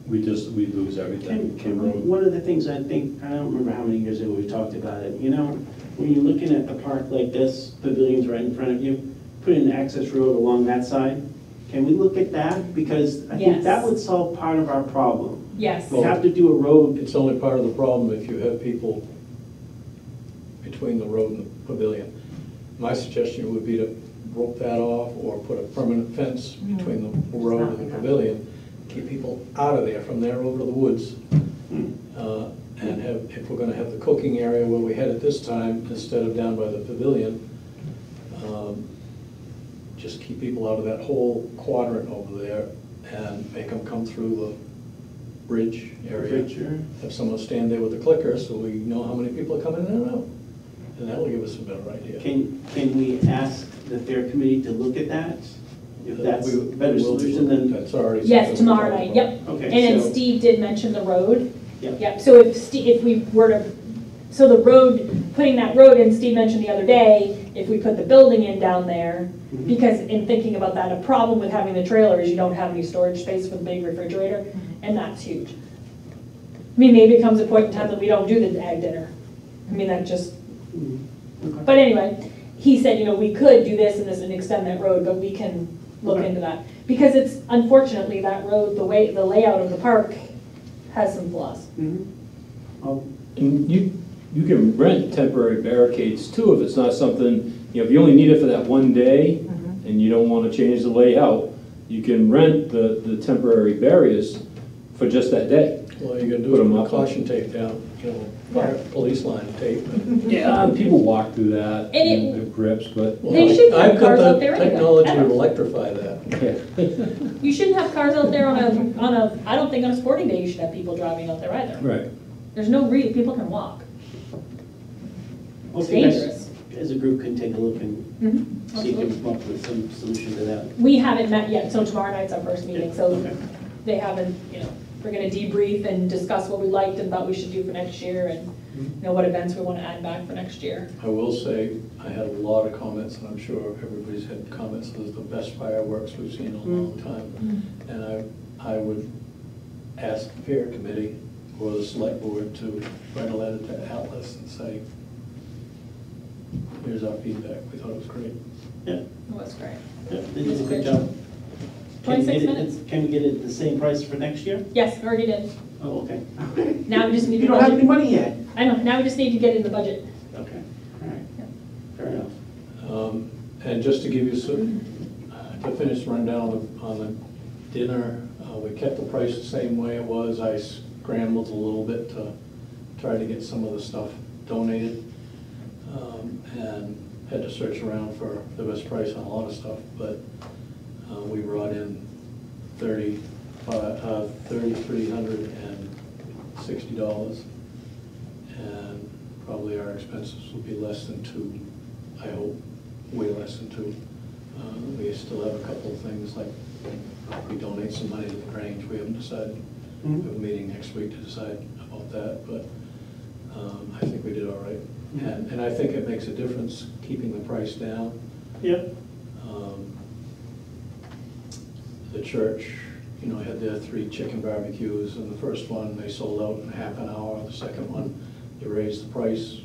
we just, we lose everything. Can, can, we- one of the things I think, I don't remember how many years ago we talked about it, you know, when you're looking at a park like this, pavilions right in front of you, put an access road along that side, can we look at that? Because I think that would solve part of our problem. Yes. We have to do a road, It's only part of the problem if you have people between the road and the pavilion. My suggestion would be to rope that off or put a permanent fence between the road and the pavilion, keep people out of there, from there over to the woods. Uh, And have, if we're gonna have the cooking area where we had it this time, instead of down by the pavilion, um, just keep people out of that whole quadrant over there and make them come through the bridge area. Richard? Have someone stand there with a clicker so we know how many people are coming in and out. And that'll give us a better idea. Can, can we ask the fair committee to look at that? If that's We- a better we will be solution than, That's already. Yes, something we're tomorrow talking night, about. yep. okay, And then so- Steve did mention the road. Yep. Yep, so if Steve, if we were to, so the road, putting that road in, Steve mentioned the other day, if we put the building in down there, Mhm. because in thinking about that, a problem with having the trailer is you don't have any storage space for the big refrigerator, and that's huge. I mean, maybe it comes a point in time that we don't do the ag dinner. I mean, that just, Mhm. Okay. but anyway, he said, you know, we could do this and this and extend that road, but we can look Okay. into that. Because it's, unfortunately, that road, the way, the layout of the park has some flaws. Mhm. Oh, And you, you can rent temporary barricades too, if it's not something, you know, if you only need it for that one day, and you don't want to change the layout, you can rent the, the temporary barriers for just that day. Well, you can do Put it 'em with up. caution tape down, you know, fire, police line tape. Yeah, people walk through that, And it- and the grips, but. They should have I've got cars the out there anyway. Technology I to electrify that. Yeah. You shouldn't have cars out there on a, on a, I don't think on a sporting day you should have people driving out there either. Right. There's no re, people can walk. well, It's so you guys, dangerous. As a group can take a look and Mhm, see if we absolutely. can come up with some solution to that. We haven't met yet, so tomorrow night's our first meeting, so Okay. they haven't, you know, we're gonna debrief and discuss what we liked and thought we should do for next year and, you know, what events we wanna add back for next year. I will say, I had a lot of comments, and I'm sure everybody's had comments, this is the best fireworks we've seen in a long mm. time. And I, I would ask the fair committee or the select board to write a letter to Atlas and say, here's our feedback, we thought it was great. Yeah, It was great. yeah, they did a good job. Can we Twenty-six get it- minutes? Can we get it the same price for next year? Yes, already did. Oh, okay. Now we just need You the don't have any budget. money yet. I know, now we just need to get in the budget. Okay, all right, fair enough. Um, And just to give you some, to finish the rundown on the, on the dinner, uh, we kept the price the same way it was. I scrambled a little bit to try to get some of the stuff donated. um, And had to search around for the best price on a lot of stuff, but uh, we brought in thirty-five, uh, thirty-three hundred and sixty dollars. And probably our expenses will be less than two, I hope, way less than two. Uh, We still have a couple of things like we donate some money to the Grange, we haven't decided. We have a meeting next week to decide about that, but um, I think we did all right. And, and I think it makes a difference keeping the price down. Yeah, Um, The church, you know, had their three chicken barbecues, and the first one, they sold out in half an hour. The second one, they raised the price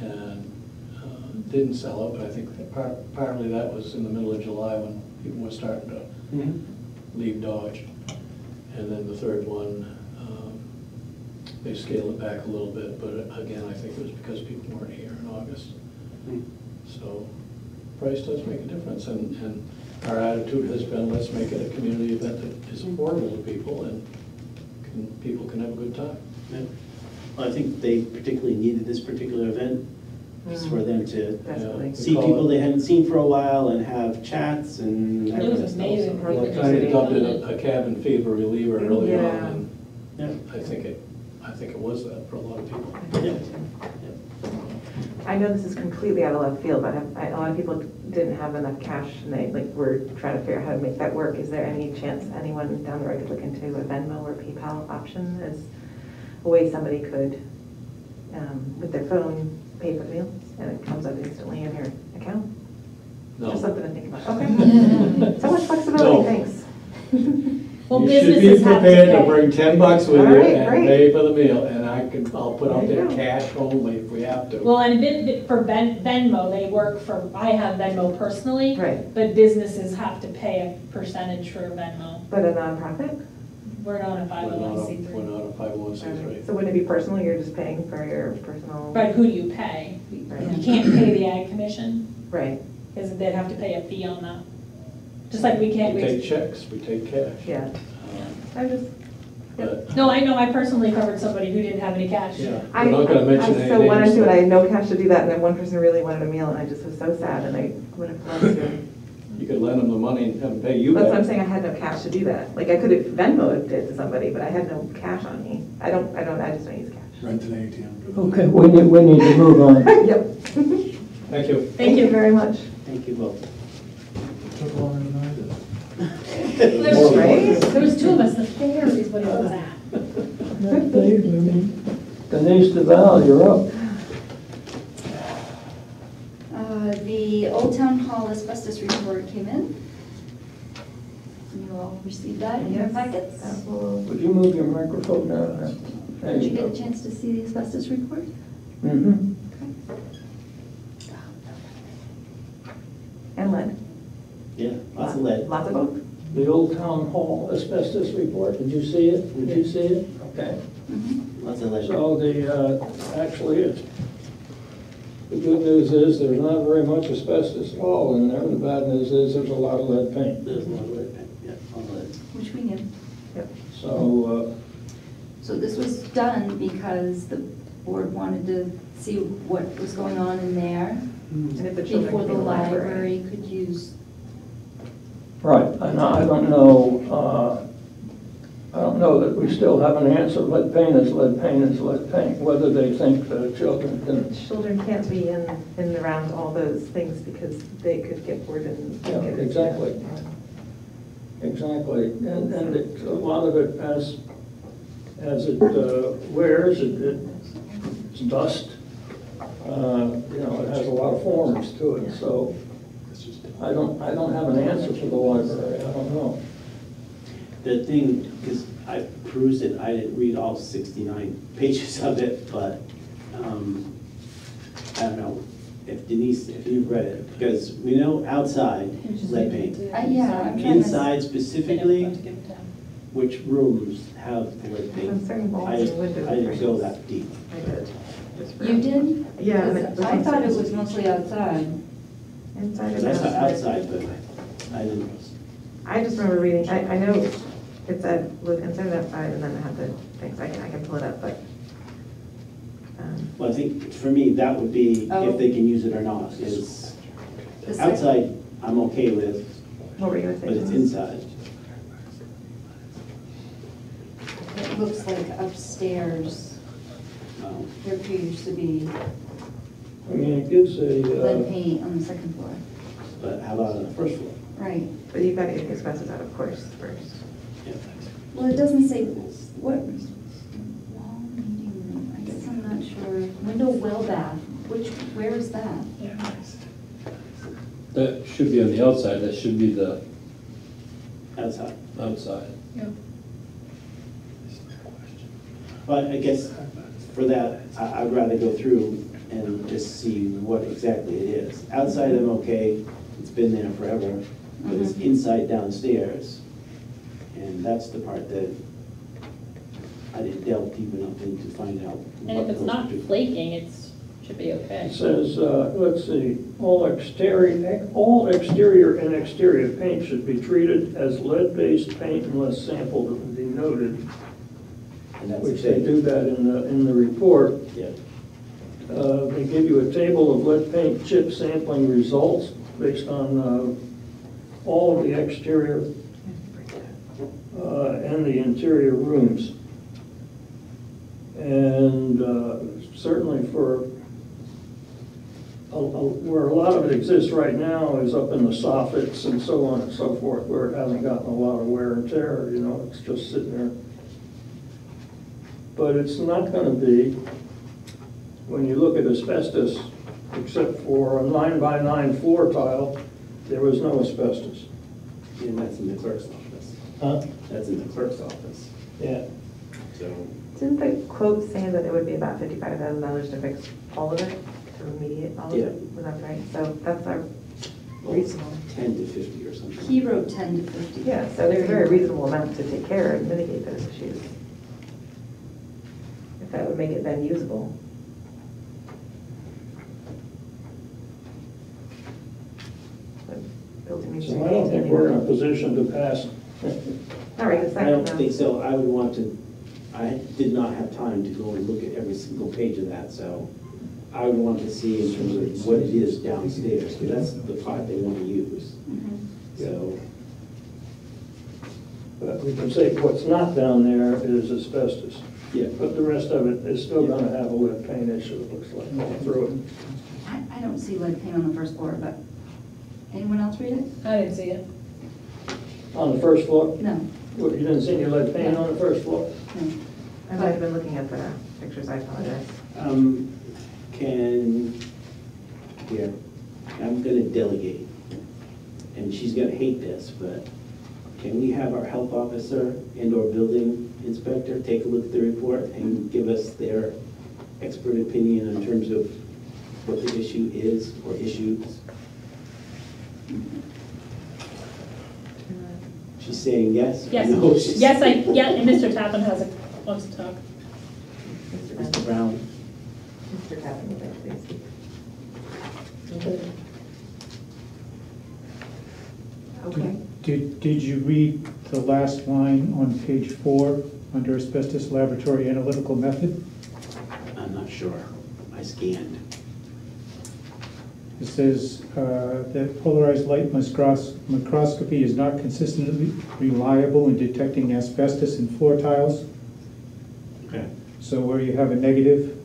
and uh, didn't sell out, but I think that par- partly that was in the middle of July when people were starting to Mhm. leave Dodge. And then the third one, um, they scaled it back a little bit, but again, I think it was because people weren't here in August. Mm. So price does make a difference, and, and our attitude has been, let's make it a community event that is affordable to people, and can, people can have a good time. Yeah. Well, I think they particularly needed this particular event, just for them to Definitely. Uh, see people they hadn't seen for a while and have chats and. that It was kind of stuff, amazing. so- Well, I kind of dubbed it a- a cabin fever reliever early on, Yeah. and Yeah, I think it, I think it was that for a lot of people. yeah, I know this is completely out of left field, but have- I- a lot of people didn't have enough cash and they, like, were trying to figure out how to make that work. Is there any chance anyone down the road could look into a Venmo or PayPal option as a way somebody could, um, with their phone, pay for meals and it comes up instantly in your account? No. Just something to think about. Okay. So much flexibility, No. thanks. Well, you should be businesses have to to bring ten bucks with All you right, and great. pay for the meal, and I can, I'll put out There there you go. cash only if we have to. Well, and a bit, bit for Ven- Venmo, they work for, I have Venmo personally. Right. But businesses have to pay a percentage for Venmo. But a nonprofit? We're not a five We're oh not one we're three. not a five oh one C three. Oh so wouldn't it be personal? You're just paying for your personal? But who do you pay? Right. You can't pay the ag commission. Right. because they'd have to pay a fee on that. Just like we can't, We take checks, we take cash. Yeah, um, I just, But, no, I know, I personally covered somebody who didn't have any cash. yeah, I, we're not gonna mention I any so wanted names. to, and I had no cash to do that, and then one person really wanted a meal, and I just was so sad, and I would have loved to. You could lend them the money and have them pay you That's what I'm back. saying, I had no cash to do that. Like, I could have Venmoed it to somebody, but I had no cash on me. I don't, I don't, I just don't use cash. Rent an ATM. Okay, we need, we need to move on. Yep. Thank you. Thank you very much. Thank you both. Took longer than I did. There was, there was two of us, the fair is what it was at. Denise Duval, you're up. Uh, The Old Town Hall asbestos report came in. You all received that in your packets? That Would you move your microphone down there? There Did you you get a chance to see the asbestos report? Mm-hmm. Okay. And lead. Yeah, lots of lead. Lots of both. The Old Town Hall asbestos report, did you see it? Did you see it? Okay. Mhm. Lots of. So the, uh, actually, it's, the good news is there's not very much asbestos at all in there. The bad news is there's a lot of lead paint. There's a lot of lead, yeah, all lead. Which we knew. So, So this was done because the board wanted to see what was going on in there And if the children before the be in library could use, uh, right, and I don't know, uh, I don't know that we still have an answer. Lead paint is lead paint is lead paint, whether they think the children can Children can't be in, in around all those things because they could get bored and. Yeah, get- exactly. Exactly, and, and it, a lot of it, as, as it uh, wears, it, it- it's dust. Uh, You know, it has a lot of forms to it, so I don't, I don't have an answer for the library, I don't know. The thing, because I perused it, I didn't read all sixty-nine pages of it, but, um, I don't know if Denise, if you've read it, because we know outside lead paint. Uh, yeah, I'm trying to. Inside specifically, which rooms have the lead Some paint? certain I walls and windows. I didn't go that deep. I did. You did? Yeah. and it was I thought it was mostly outside. Inside Because and I saw outside. outside, but I didn't. I just remember reading, I, I know it said, was inside and outside, and then it had the things, I can, I can pull it up, but. um, Well, I think for me, that would be Oh. if they can use it or not, is The sec- outside, I'm okay with, What were you gonna say? but it's Thomas? inside. It looks like upstairs, Um, there appears to be I mean, it gives a, lead uh, paint on the second floor. But how about on the first floor? Right. But you've got to get the asbestos out, of course, first. Yeah. Well, it doesn't say what, wall meeting room, I guess I'm not sure. Window well bath, which, where is that? That should be on the outside, that should be the Outside. outside. Yep. But I guess for that, I, I'd rather go through and just see what exactly it is. Outside, I'm okay, it's been there forever, but it's Mhm. inside downstairs. And that's the part that I didn't delve deep enough into to find out. And what if it's those not two- flaking, it's, should be okay. it says, uh, let's see, all exterior, all exterior and exterior paint should be treated as lead-based paint unless sampled and denoted. And that's Which they thing. do that in the, in the report. Yeah. Uh, They give you a table of lead paint chip sampling results based on uh, all of the exterior uh, and the interior rooms. And uh, certainly for, a- a- where a lot of it exists right now is up in the soffits and so on and so forth, where it hasn't gotten a lot of wear and tear, you know, it's just sitting there. But it's not gonna be, when you look at asbestos, except for a nine by nine floor tile, there was no asbestos. And that's in the clerk's office. Huh? That's in the clerk's office, Yeah. so. Didn't the quote say that it would be about fifty-five thousand dollars to fix all of it, to remediate all of Yeah. it? Was that right? So that's our reasonable. Ten to fifty or something. He wrote ten to fifty. Yeah, so there's a very reasonable amount to take care and mitigate those issues. If that would make it then usable. Building So I don't think we're in a position to pass. All right, the I don't think so. I would want to, I did not have time to go and look at every single page of that, so I would want to see in terms of what it is downstairs, because that's the part they want to use. Mhm. So, But we can say what's not down there is asbestos. yeah. But the rest of it is still gonna have a lead paint issue, it looks like, all through it. I, I don't see lead paint on the first floor, but, anyone else read it? I didn't see it. On the first floor, No, what, you didn't see any lead paint on the first floor? no. I might have been looking at the pictures, I apologize. Um, can, here, I'm gonna delegate, and she's gonna hate this, but can we have our health officer and or building inspector take a look at the report and give us their expert opinion in terms of what the issue is or issues? She's saying yes? Yes. No, she's- Yes, I, yeah, and Mr. Tappan has a, wants to talk. Mr. Brown? Mr. Tappan would like to speak. Okay. Did, did you read the last line on page four, under asbestos laboratory analytical method? I'm not sure. I scanned. It says uh, that polarized light microscopy is not consistently reliable in detecting asbestos in floor tiles. Okay. So where you have a negative,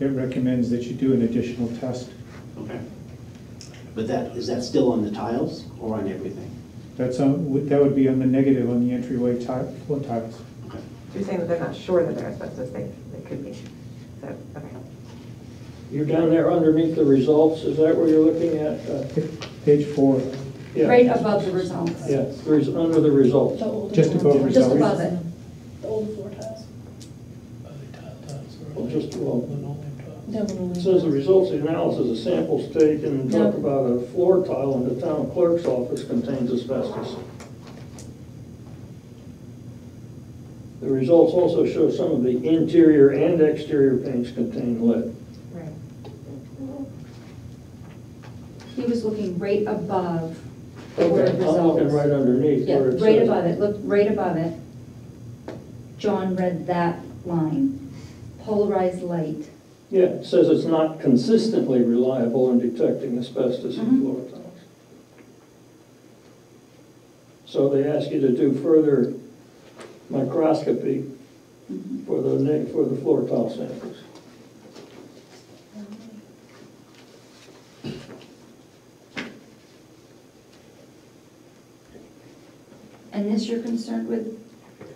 it recommends that you do an additional test. Okay. But that, is that still on the tiles or on everything? That's, on- that would be on the negative on the entryway tile, floor tiles. Okay. You're saying that they're not sure that they're asbestos, they, they could be. So, okay. You're down there underneath the results, is that where you're looking at? Uh, Page four, yeah. Right above the results. Yeah, there's, under the results. The older Just ones. above Just results. Just above it. The old floor tiles. Well, just. It says the results of the analysis of samples taken and talk about a floor tile in the town clerk's office contains asbestos. The results also show some of the interior and exterior paints contain lead. He was looking right above the Okay, word I'm looking right underneath Yeah, where it right says. above it, look, right above it. John read that line. Polarized light. Yeah, it says it's not consistently reliable in detecting asbestos in Mhm. floor tiles. So they ask you to do further microscopy Mhm. for the, for the floor tile samples. And this you're concerned with,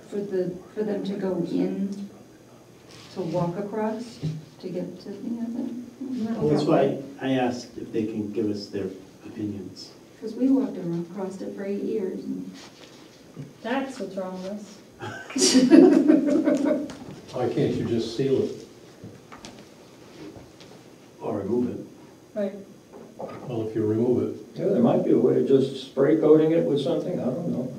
for the, for them to go in, to walk across, to get to the other? Well, that's why I asked if they can give us their opinions. Because we walked around, across it for eight years. and- That's what's wrong with us. Why can't you just seal it? Or remove it. Right. Well, if you remove it, Yeah, there might be a way of just spray coating it with something, I don't know.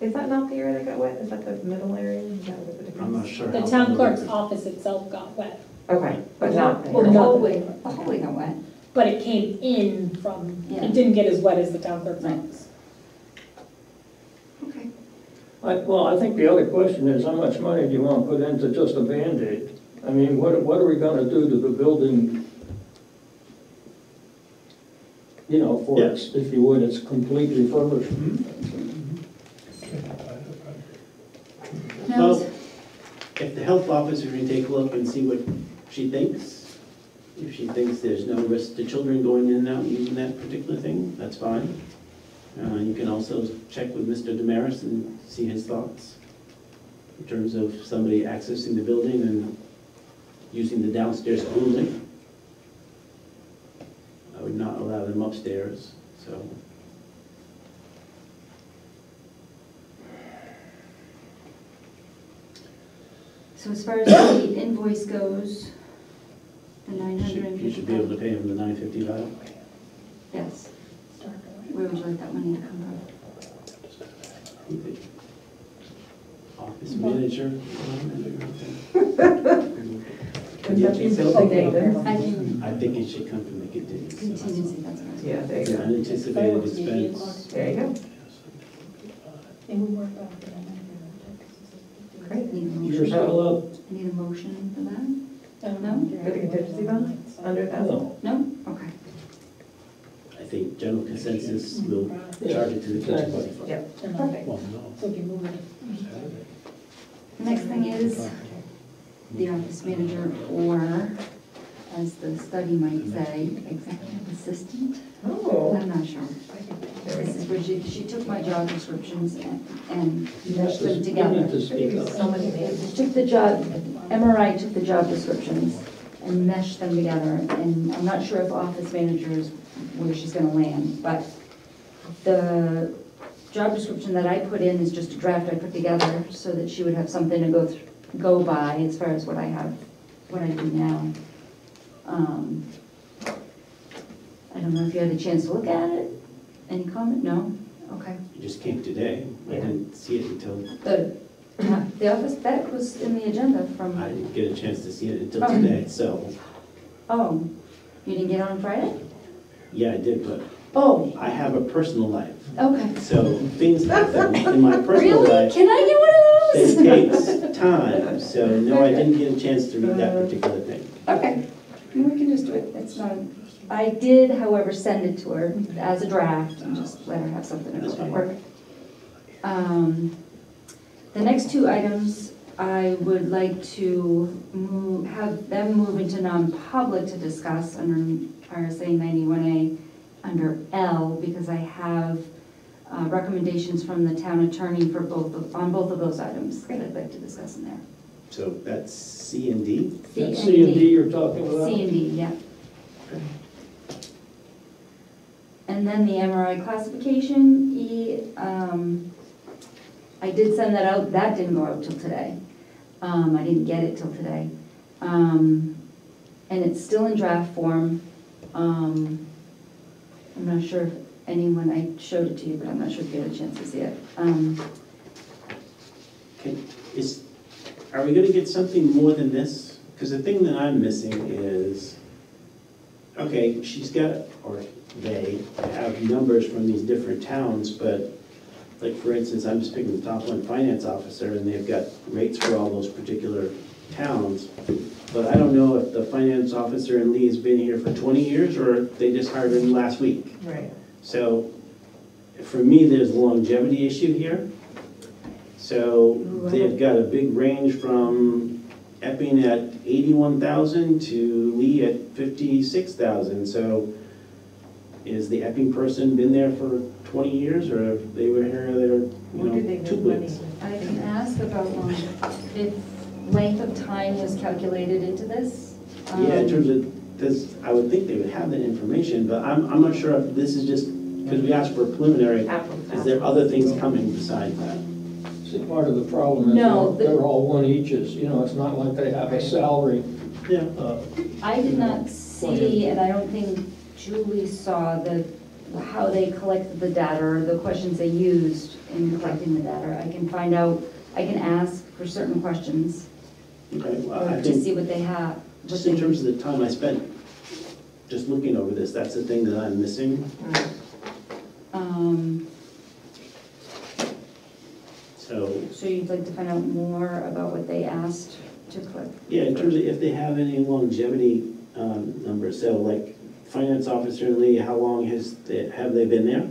Is that not the area that got wet? Is that the middle area? Is that what the difference? I'm not sure. The how town far clerk's it is. office itself got wet, Okay, but not Well, The there. hallway, the hallway got wet. but it came in from, Yeah. it didn't get as wet as the town clerk's Right. office. Okay. I, well, I think the other question is, how much money do you want to put into just a Band-Aid? I mean, what, what are we gonna do to the building? You know, for its, if you would, its complete refurbishment. Mm-hmm. Now, Well, if the health officer can take a look and see what she thinks, if she thinks there's no risk to children going in and out using that particular thing, that's fine. Uh, you can also check with Mr. Damaris and see his thoughts in terms of somebody accessing the building and using the downstairs cooling. I would not allow them upstairs, so. So as far as the invoice goes, the nine You hundred should- and you should be able to fifty. pay him the nine fifty-five. Yes. Where would you like that money to come from? Office manager. Comes up in Okay. building I can, I think it should come from the contingency. contingency, that's right. Yeah, there It's you an go. unanticipated expense. There you go. Great. Need a You're motion, still up? need a motion for that? No? For the contingency fund, under a thousand? No. No? Okay. I think general consensus will charge it to the contingency fund. Yep. Perfect. Well, no. Next thing is the office manager, or, as the study might say, executive assistant. Oh. I'm not sure. This is where she, she took my job descriptions and, and meshed them You together. need to speak up. So many names. Took the job, MRI took the job descriptions and meshed them together, and I'm not sure if office manager is where she's gonna land, but the job description that I put in is just a draft I put together so that she would have something to go, thr- go by as far as what I have, what I do now. Um, I don't know if you had a chance to look at it, any comment, no? Okay. It just came today. I didn't see it until, The, the office, that was in the agenda from. I didn't get a chance to see it until Oh. today, so, Oh, you didn't get on Friday? yeah, I did, but Oh, I have a personal life. okay. So things happen in my personal Really? life. Can I get one of those? It takes time, so no, I didn't get a chance to read that uh, particular thing. Okay, we can just do it, it's not, I did, however, send it to her as a draft and just let her have something to go fine. work. Um, The next two items, I would like to move, have them move into non-public to discuss under RSA ninety-one A under L, because I have uh, recommendations from the town attorney for both, of- on both of those items that I'd like to discuss in there. So that's C and D? That's C and D you're talking about? C and D, yeah. And then the MRI classification, E, um, I did send that out, that didn't go out till today. Um, I didn't get it till today. Um, and it's still in draft form. Um, I'm not sure if anyone, I showed it to you, but I'm not sure if you had a chance to see it. Um, Can- Is, are we gonna get something more than this? Because the thing that I'm missing is, okay, she's got, or they have numbers from these different towns, but like, for instance, I'm just picking the top one, finance officer, and they've got rates for all those particular towns. But I don't know if the finance officer in Lee has been here for twenty years, or they just hired him last week. Right. So, for me, there's a longevity issue here. So, they've got a big range from Epping at eighty-one thousand to Lee at fifty-six thousand, so is the Epping person been there for twenty years, or if they were here, they're, you What did they know, two make money? weeks? I can ask about, um, if length of time was calculated into this. Yeah, in Um, terms of, this, I would think they would have that information, but I'm, I'm not sure if this is just, because we asked for a preliminary, Apples. is there other things coming besides that? See, part of the problem is No, they're the- they're all one eaches, you know, it's not like they have a salary. Yeah. uh, I did not see, and I don't think Julie saw the, how they collected the data or the questions they used in collecting the data. I can find out, I can ask for certain questions Okay, well, I to think, see what they have. just in terms of the time I spent just looking over this, that's the thing that I'm missing. Um, So, so you'd like to find out more about what they asked to collect? yeah, in terms of if they have any longevity um, numbers, so like finance officer Lee, how long has, they- have they been there?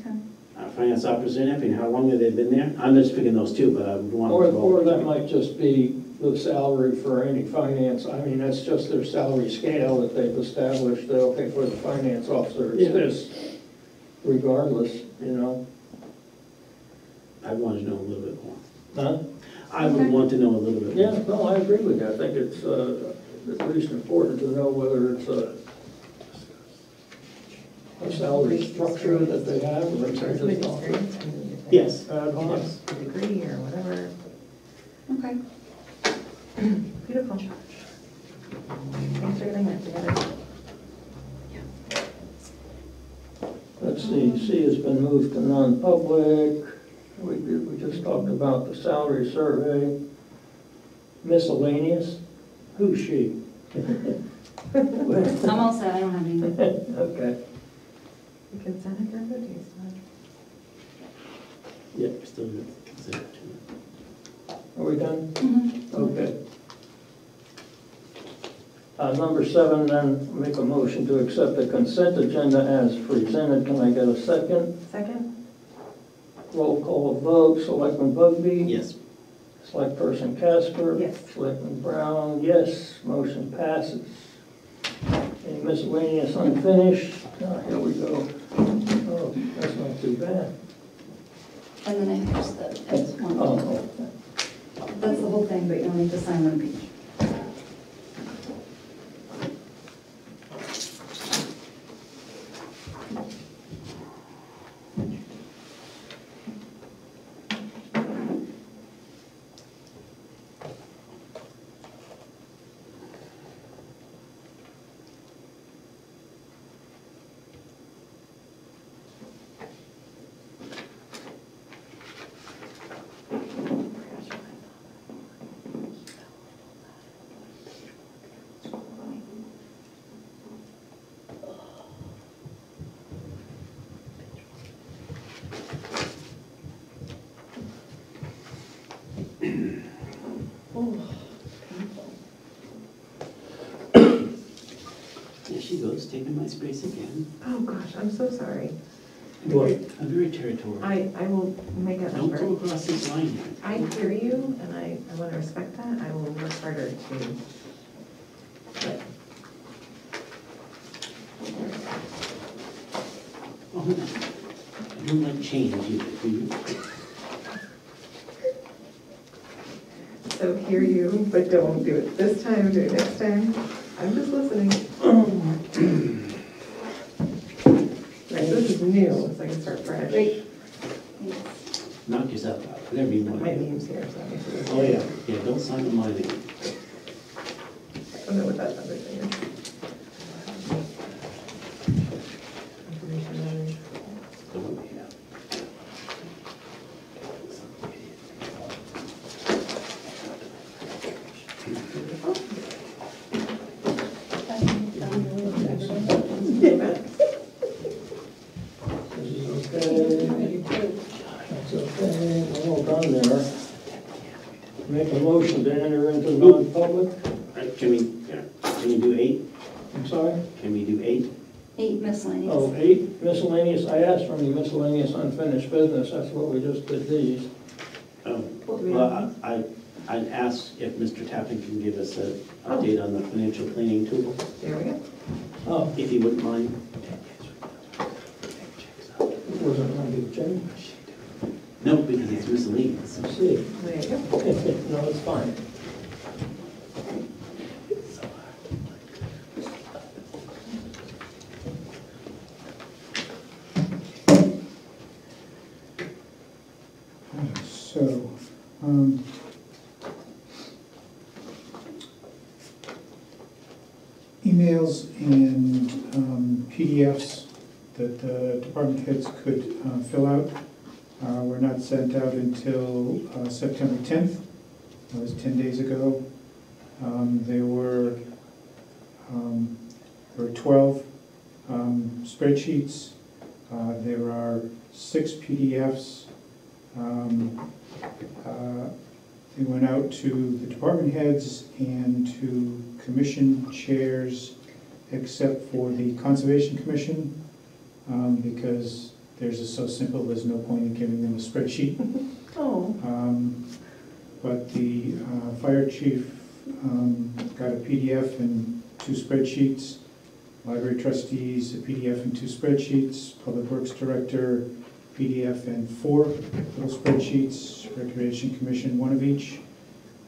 Okay. Uh, Finance officer in Epping, how long have they been there? I'm just picking those two, but I would want. To know. Or, or that might just be the salary for any finance, I mean, that's just their salary scale that they've established, that, okay, for the finance officer, Yeah. it's this, regardless, you know? I want to know a little bit more. Huh? I would Okay. want to know a little bit more. Yeah, no, I agree with you, I think it's, uh, at least important to know whether it's a, a salary structure that they have, or if they're With just off experience and Yes, ad yes. a degree or whatever. Okay. Beautiful. Thanks for getting that together. Let's see, C has been moved to non-public. We, we just talked about the salary survey. Miscellaneous, who's she? I'm all set, I don't have anything. Okay, The consent agenda, do you still have? Yep, still good, consider it too. are we done? Mhm. Okay. Uh, Number seven, then, make a motion to accept the consent agenda as presented. Can I get a second? Second? Roll call of vote, Selectman Bugbee? Yes, Select person Casper? Yes. Selectman Brown, yes, motion passes. Any miscellaneous unfinished? Ah, Here we go. Oh, that's not too bad. And then I have the, that's one. Oh, That's the whole thing, but you only need to sign one page. there she goes, taking my space again. Oh, gosh, I'm so sorry. I'm very, I'm very territorial. I, I will make a Don't number. go across this line here. I hear you, and I, I want to respect that. I will work harder to, but Oh, hold. I don't like change either, do you? So hear you, but don't do it this time, do it next time. I'm just listening. Right, this is new, so I can start fresh. Great. Knock yourself out, whatever you want. My name's here, so that makes it. Oh, yeah, yeah, don't sign on my name. I don't know what that other thing is. Information gathering. The one we have. This is okay. That's okay, we're all done there. Make a motion to enter into non-public. Right, Can we, yeah, can we do eight? I'm sorry? Can we do eight? Eight miscellaneous. Oh, eight miscellaneous, I asked for any miscellaneous unfinished business, that's what we just did these. Oh, What do we well, have? I, I- I'd ask if Mr. Tappan can give us an update on the financial planning tool, There we go. Oh, if he wouldn't mind. was it gonna be Jim? No, because it's miscellaneous. I see. There you go. No, it's fine. So, um, emails and um, PDFs that the department heads could uh, fill out uh, were not sent out until uh, September 10th. That was 10 days ago. Um, There were, um, there were 12 um, spreadsheets. Uh, There are six PDFs. Um, uh, They went out to the department heads and to commission chairs, except for the Conservation Commission, um, because theirs is so simple, there's no point in giving them a spreadsheet. Oh, Um, But the uh, fire chief um, got a PDF and two spreadsheets, library trustees, a PDF and two spreadsheets, public works director, PDF and four little spreadsheets, recreation commission, one of each.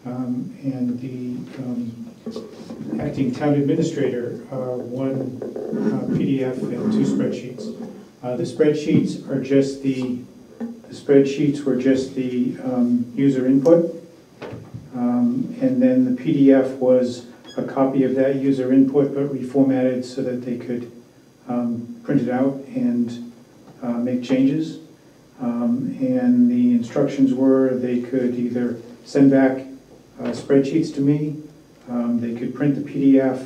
Um, And the um, acting town administrator, uh, one uh, PDF and two spreadsheets. Uh, The spreadsheets are just the, the spreadsheets were just the um, user input. Um, And then the PDF was a copy of that user input, but reformatted so that they could um, print it out and uh, make changes. Um, And the instructions were they could either send back uh, spreadsheets to me, Um, They could print the PDF,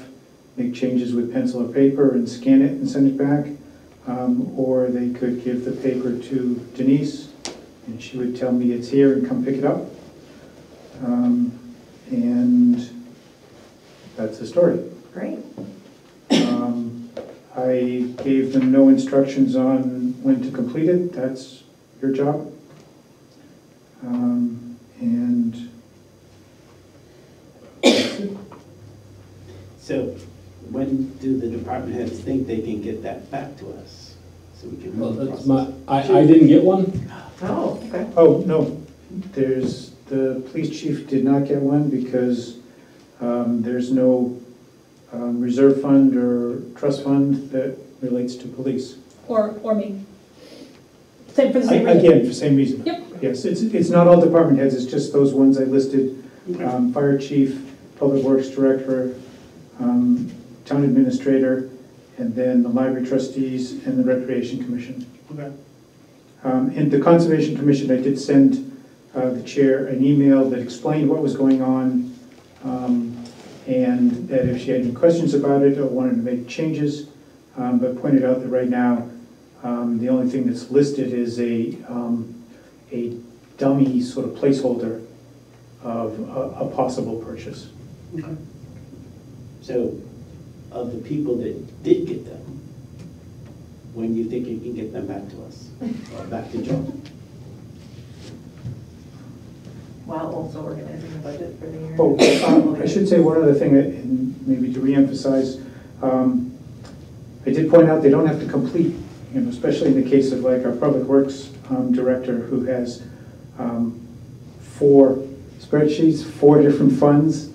make changes with pencil or paper and scan it and send it back. Um, Or they could give the paper to Denise, and she would tell me it's here and come pick it up. Um, And that's the story. Great. Um, I gave them no instructions on when to complete it, that's your job. Um, And So when do the department heads think they can get that back to us? So we can Well, move the that's my, I, I didn't get one. Oh, okay. Oh, no, there's, the police chief did not get one because um, there's no um, reserve fund or trust fund that relates to police. Or, or me. Same for the same reason. Again, for the same reason. Yep. Yes, it's, it's not all department heads, it's just those ones I listed. Um, Fire chief, public works director, um, town administrator, and then the library trustees and the recreation commission. Okay. Um, And the Conservation Commission, I did send uh, the chair an email that explained what was going on, um, and that if she had any questions about it or wanted to make changes, um, but pointed out that right now, um, the only thing that's listed is a, um, a dummy sort of placeholder of a a possible purchase. Okay. So, of the people that did get them, when do you think you can get them back to us? Or back to Joe? While also organizing the budget for the year. Oh, um, I should say one other thing, uh, and maybe to reemphasize, um, I did point out they don't have to complete, you know, especially in the case of like our Public Works um, Director who has um, four spreadsheets, four different funds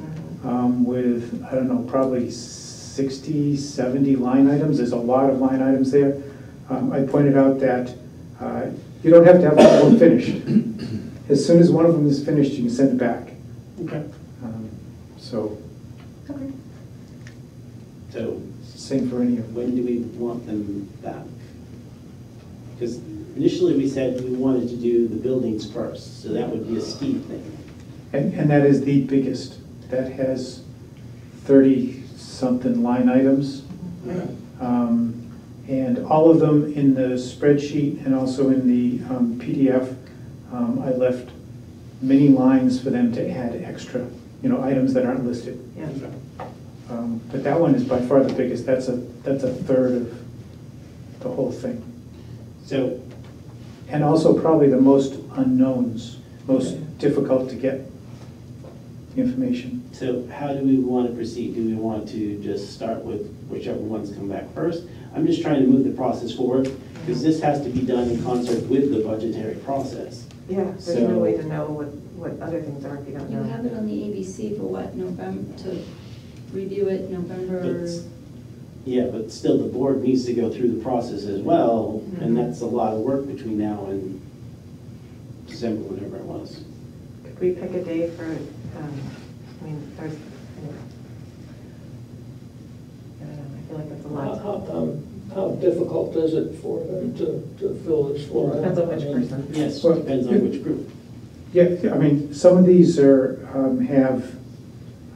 um, with, I don't know, probably 60, 70 line items. There's a lot of line items there. Um, I pointed out that uh, you don't have to have all of them finished. As soon as one of them is finished, you can send it back. Okay. Um, So, Okay. So, same for any of them. when do we want them back? Because initially we said we wanted to do the buildings first, so that would be a steep thing. And, and that is the biggest. That has thirty-something line items. Um, And all of them in the spreadsheet and also in the um, PDF, um, I left many lines for them to add extra, you know, items that aren't listed. Yeah. Um, But that one is by far the biggest. That's a, that's a third of the whole thing. So, And also probably the most unknowns, most difficult to get information. so how do we want to proceed? Do we want to just start with whichever ones come back first? I'm just trying to move the process forward, because this has to be done in concert with the budgetary process. Yeah, there's So- no way to know what, what other things are if you don't You have it on the ABC for what, November, to review it November? But- Yeah, but still, the board needs to go through the process as well, and that's a lot of work between now and December, whenever it was. Could we pick a day for, um, I mean, there's, I don't know, I feel like that's a How, lot. how- um, how difficult is it for them to, to fill this form? Depends on which I mean, person. Yes, Well, depends on which group. Yeah, I mean, some of these are, um, have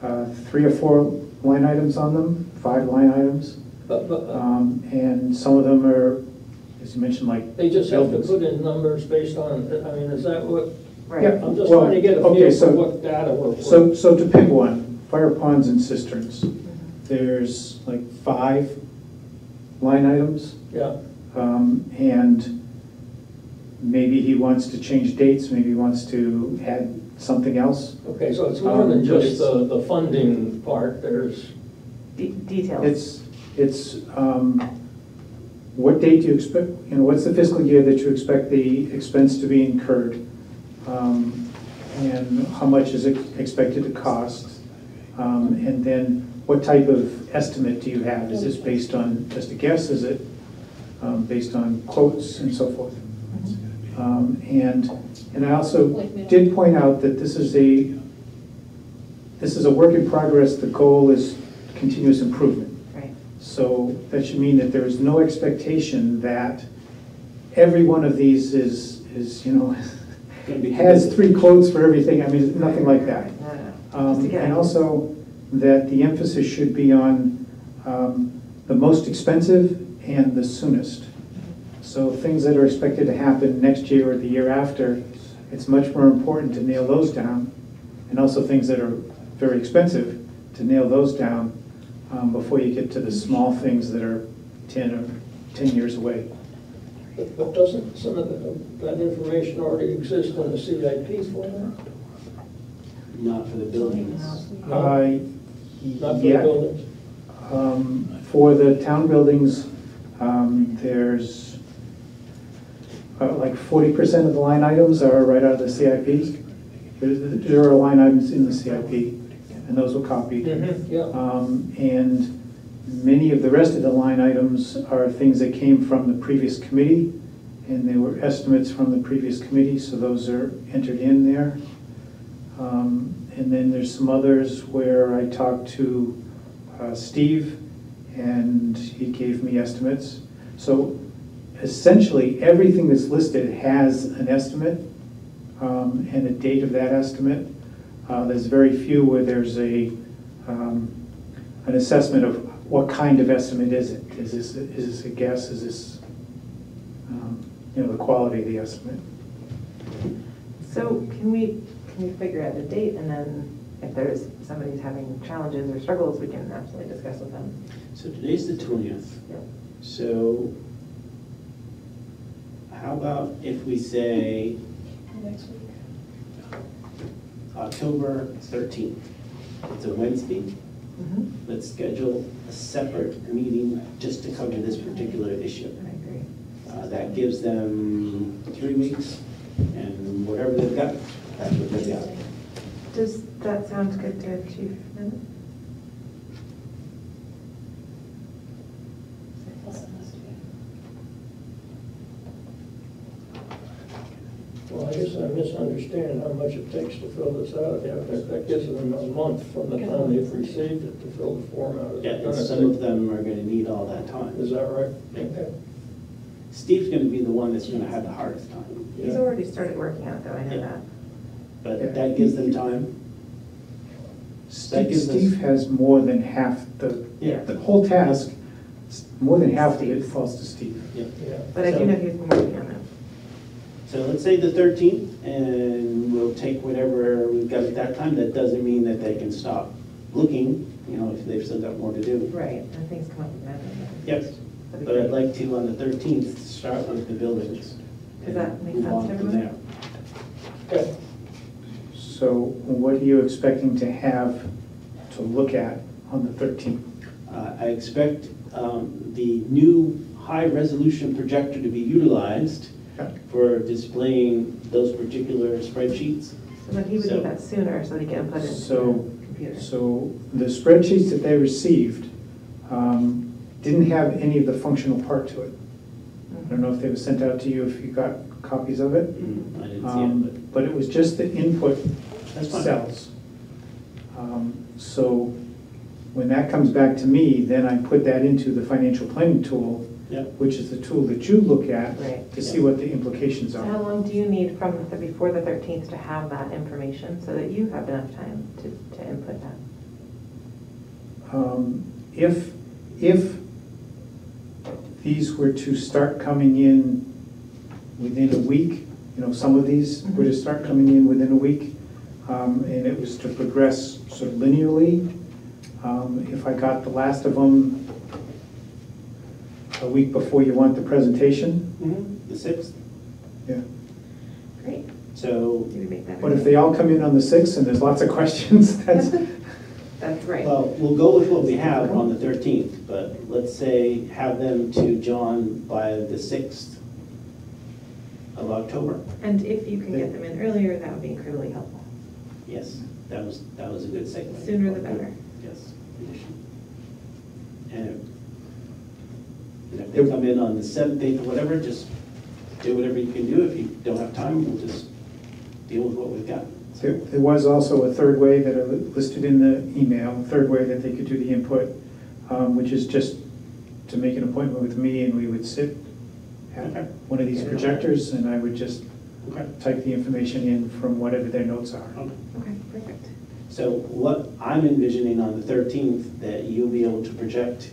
uh, three or four line items on them, five line items. But, but, Um, And some of them are, as you mentioned, like. they just have to buildings. put in numbers based on, I mean, is that what, Right. Yeah. I'm just Well, trying to get a okay, feel so- for what data we're. So, so to pick one, fire ponds and cisterns, there's like five line items. Yeah, Um, And maybe he wants to change dates, maybe he wants to add something else. okay, so it's more than Um, just but the, the funding part, there's, De- Details. It's, it's, um, what date do you expect, you know, what's the fiscal year that you expect the expense to be incurred? Um, And how much is it expected to cost? Um, And then what type of estimate do you have? Is this based on just a guess? Is it um, based on quotes and so forth? Um, And, and I also did point out that this is a, this is a work in progress. The goal is continuous improvement. So that should mean that there is no expectation that every one of these is, is, you know, has three quotes for everything. I mean, nothing like that. Um, And also, that the emphasis should be on um, the most expensive and the soonest. So things that are expected to happen next year or the year after, it's much more important to nail those down. And also things that are very expensive, to nail those down um, before you get to the small things that are 10 or 10 years away. But but doesn't some of the- that information already exist in the CIP format? Not for the buildings. Uh, Not for the buildings? um, for the town buildings, um, there's uh, like 40% of the line items are right out of the CIP. There- There are line items in the CIP, and those were copied. Yeah. Um, And many of the rest of the line items are things that came from the previous committee, and they were estimates from the previous committee, so those are entered in there. Um, And then there's some others where I talked to uh, Steve, and he gave me estimates. So essentially, everything that's listed has an estimate um, and a date of that estimate. Uh, There's very few where there's a, um, an assessment of what kind of estimate is it? Is this, is this a guess, is this, um, you know, the quality of the estimate? So can we, can we figure out a date and then if there's, somebody's having challenges or struggles, we can absolutely discuss with them? So today's the twentieth. Yeah. So how about if we say Next week. October thirteenth? It's a Wednesday. Mhm. Let's schedule a separate meeting just to cover this particular issue. I agree. Uh, That gives them three weeks, and whatever they've got, that's what they've got. Does that sound good to Chief Bennett? Well, I guess I misunderstand how much it takes to fill this out. Yeah, that that gives them a month from the time they've received it to fill the form out. Is Yeah, it and gonna some of them are gonna need all that time. Is that right? Yeah. Okay. Steve's gonna be the one that's gonna have the hardest time, He's Yeah. already started working on it, though, I know Yeah. that. but that gives them time. That Steve gives us- Steve has more than half the, Yeah. the whole task, s- more than half of it falls to Steve. Yeah. Yeah. But I do know he's been working on it. So let's say the thirteenth, and we'll take whatever we've got at that time. That doesn't mean that they can stop looking, you know, if they've still got more to do. Right, and things come up in that. Yep. That'd But I'd like to, on the thirteenth, start with the buildings. Does that make sense to everyone? there. Okay. So what are you expecting to have to look at on the 13th? Uh, I expect um, the new high-resolution projector to be utilized Yeah. For displaying those particular spreadsheets. So then he would So- need that sooner so that he can put it into So- the computer. So the spreadsheets that they received um, didn't have any of the functional part to it. I don't know if they were sent out to you, if you got copies of it. I didn't see Um, it, But it was just the input but that's cells. Um, So when that comes back to me, then I put that into the financial planning tool, Yeah. which is the tool that you look at Right. to see what the implications So how are. long do you need from the, before the 13th to have that information so that you have enough time to, to input that? Um, If, if these were to start coming in within a week, you know, some of these were to start coming in within a week, um, and it was to progress sort of linearly, um, if I got the last of them a week before you want the presentation, Mhm, The sixth, yeah. Great, so, do we make that? But if they all come in on the sixth and there's lots of questions, that's, That's right. well, we'll go with what we have on the thirteenth, but let's say have them to John by the sixth of October. And if you can get them in earlier, that would be incredibly helpful. Yes, that was, that was a good segue. Sooner the better. Yes. And and if they come in on the seventh, eighth, or whatever, just do whatever you can do. If you don't have time, we'll just deal with what we've got. There there was also a third way that I listed in the email, a third way that they could do the input, um, which is just to make an appointment with me and we would sit Okay. one of these projectors and I would just Okay. type the information in from whatever their notes are. Okay. Okay, perfect. So what I'm envisioning on the thirteenth, that you'll be able to project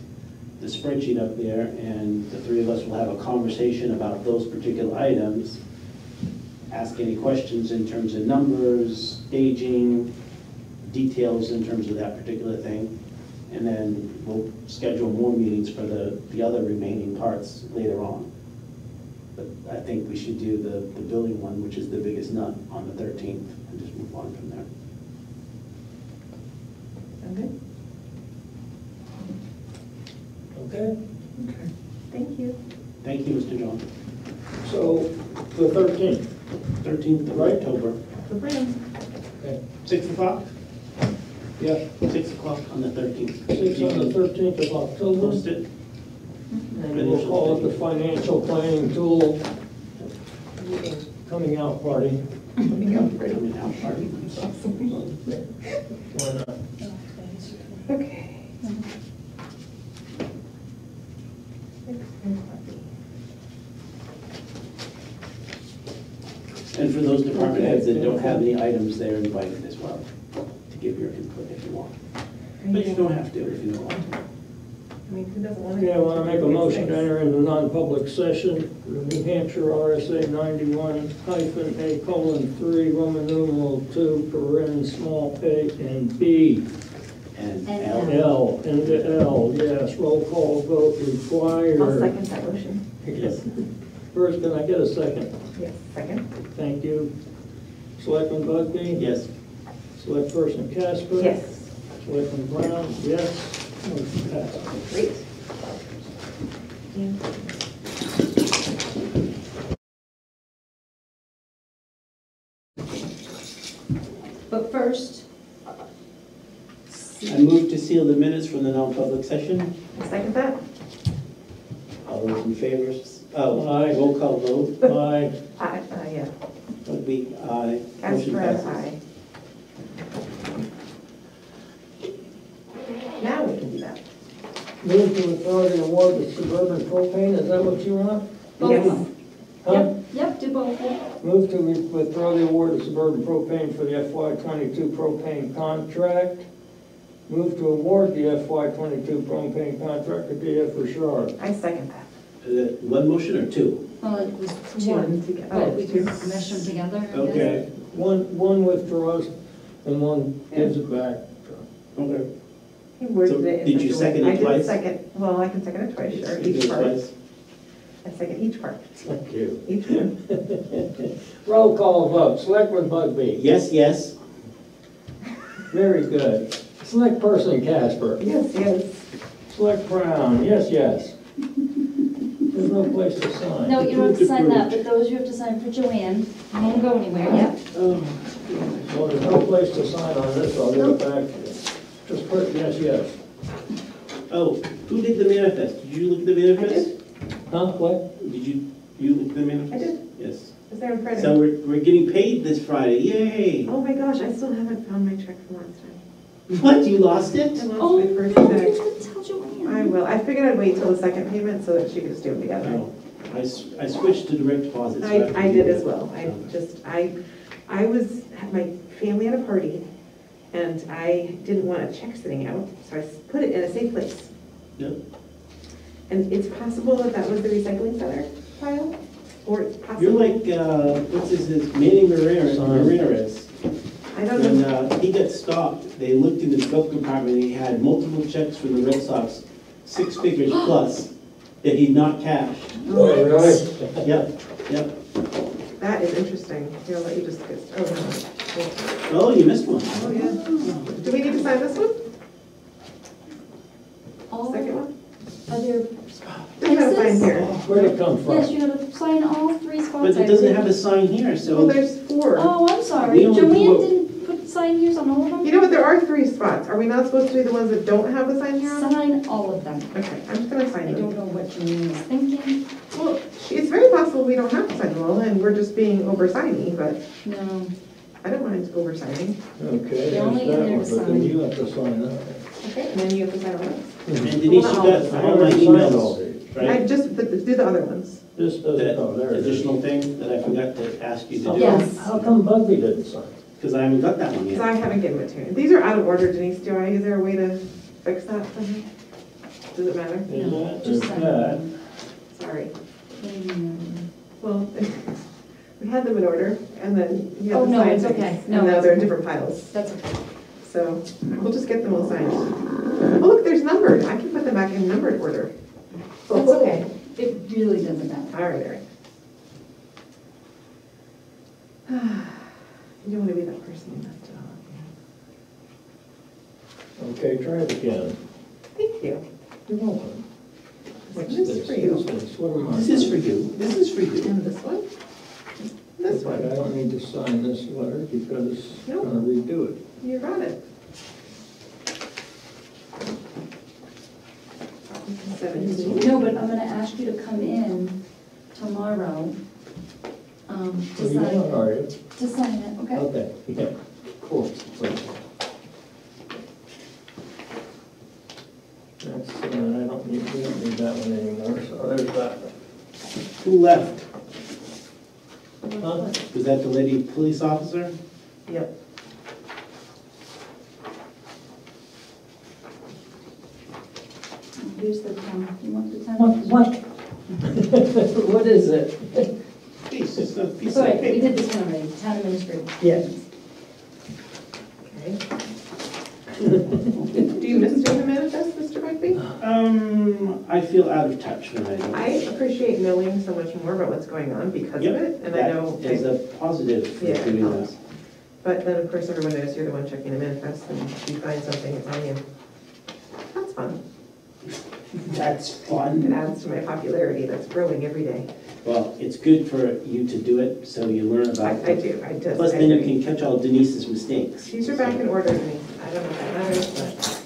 the spreadsheet up there, and the three of us will have a conversation about those particular items. Ask any questions in terms of numbers, staging, details in terms of that particular thing. And then we'll schedule more meetings for the, the other remaining parts later on. But I think we should do the, the building one, which is the biggest nut, on the thirteenth, and just move on from there. Good? Okay, Okay. Thank you. Thank you, Mr. John. so the thirteenth, Thirteenth of Right. October, The plan. six o'clock? yeah, Six o'clock on the thirteenth. six on the thirteenth of October. Post it. Mm-hmm. And we'll call it the financial planning tool Meeting. coming out party. Coming out party. Why not? Okay. Six and coffee. And for those department heads that don't have any items, they're invited as well to give your input if you want. But you don't have to if you don't want to. I mean, who doesn't want to? Okay, I want to make a motion to enter into non-public session for New Hampshire RSA ninety-one hyphen A colon three, Roman numeral two, paren, small a and b, And And Al, L, and the L, yes, roll call vote required. I'll second that motion. yes, First, can I get a second? Yes, second. Thank you. Selectman Bugbee? yes. Select person Casper? Yes. Selectman Brown, yes. Motion passed. Great. But first, I move to seal the minutes from the non-public session. Second that? All those in favor? Oh, Aye. roll call vote. Aye. Aye, uh, yeah. Bugbee, aye. Motion Casper, passes. aye. Now we can do that. Move to authority award the suburban propane, is that what you want? Yes. Huh? yep, yep, do both. Move to withdraw the award of suburban propane for the FY twenty-two propane contract. Move to award the FY twenty-two propane contract to DF Richard. I second that. Is it One motion or two? Well, it was Two one, together. but Oh, we two. can mesh them together, I guess. Okay. One, one withdraws and one gives it back. Okay. He worded So, it in did you such a way- second it I twice? did second, well, I can second it twice, sure, each it part. twice? I second each part, Thank you. each one. Roll call vote, Selectman Bugbee. Yes, yes. Very good. Select person Casper. Yes, yes. Select Brown, yes, yes. There's no place to sign. No, you don't have to sign that, but those you have to sign for Joanne. You won't go anywhere yet. Oh, um, Well, there's no place to sign on this, I'll give it back to you. Just put yes, yes. Oh, who did the manifest? Did you look at the manifest? Huh, what? Did you, you look at the manifest? I did. Yes. Is there in front So we're, we're getting paid this Friday, yay! Oh my gosh, I still haven't found my check from last time. What, you lost I it? lost Oh, my no, first you check. tell Joanne. I will, I figured I'd wait till the second payment so that she could just do them together. No, I, s- I switched to direct deposit. I, I did as well. I just, I, I was, had my family at a party, and I didn't want a check sitting out, so I s- put it in a safe place. Yep. And it's possible that that was the recycling center pile, or it's You're possible, like, uh, what's his, his, Manny Ramirez, Sorry. Ramirez. I don't When, know. uh, he got stopped, they looked in his glove compartment, and he had multiple checks from the Red Sox, six figures plus, that he'd not cashed. Oh, really? Yep, yep. That is interesting. Here, I'll let you just, get- oh, no. Oh, you missed one. Oh, yeah. Do we need to sign this one? All, Second one? are there, There's no sign Places? here. Where'd it come from? yes, you gotta sign all three spots. But I it doesn't think. have a sign here, so. Well, so, there's four. Oh, I'm sorry. We only do Joanne a- didn't put sign here on all of them? You know what, there are three spots. Are we not supposed to do the ones that don't have the sign here on? Sign all of them. Okay, I'm just gonna sign I sign don't know what Joanne was thinking. Well, it's very possible we don't have to sign them all, and we're just being over-signy, but No. I don't mind over-signing. Okay, They're only there's in that there one, to but then sign. you have to sign that. Okay. And then you have to sign all those. and mm-hmm. Denise, you got all my I already signed all emails, these. I right? just, th- do the other ones. This doesn't, oh, That there it is. additional thing that I forgot to ask you to How do. Yes. How come Bugbee didn't sign? Because I haven't got that one Because yet. I haven't given it to her. These are out of order, Denise, do I, is there a way to fix that somehow? Does it matter? Is that, Just is sign that, them. Sorry. Well, we had them in order, and then you Oh, had to no, sign it's things. okay. No, And now it's they're in okay. different piles, That's okay. so we'll just get them all signed. Oh, look, there's numbered, I can put them back in numbered order. That's okay. It really doesn't matter. All right, all right. You don't want to be that person who messed it all okay, try it again. Thank you. You're welcome. What's This is for you. This? What am I? This is for you, this is for you. And this one? This But I one? don't need to sign this letter because I'm Nope. gonna redo it. You got it. Seventeen. No, but I'm gonna ask you to come in tomorrow, um, What to do you want, sign, are you? to sign it, okay? Okay, yeah, cool. That's, uh, I don't need, we don't need that one anymore, so there's that. Who left? Huh? Was that the lady police officer? Yep. Here's the town, you want the town? What? What is it? Piece, it's a piece of Sorry, we paper. did this one already, town administrator. Yes. Okay. Do you miss doing the manifest, Mr. Bugbee? Um, I feel out of touch when I don't. I appreciate knowing so much more about what's going on because of Yep, it, and I know, That is a positive for Yeah. doing this. but then of course everyone knows you're the one checking the manifest, and if you find something, it's on you. That's fun. That's fun. It adds to my popularity that's growing every day. Well, it's good for you to do it, so you learn I, about I it. do, I just. Plus I then you agree. can catch all Denise's mistakes. She's are back in order, Denise. I don't know if that matters,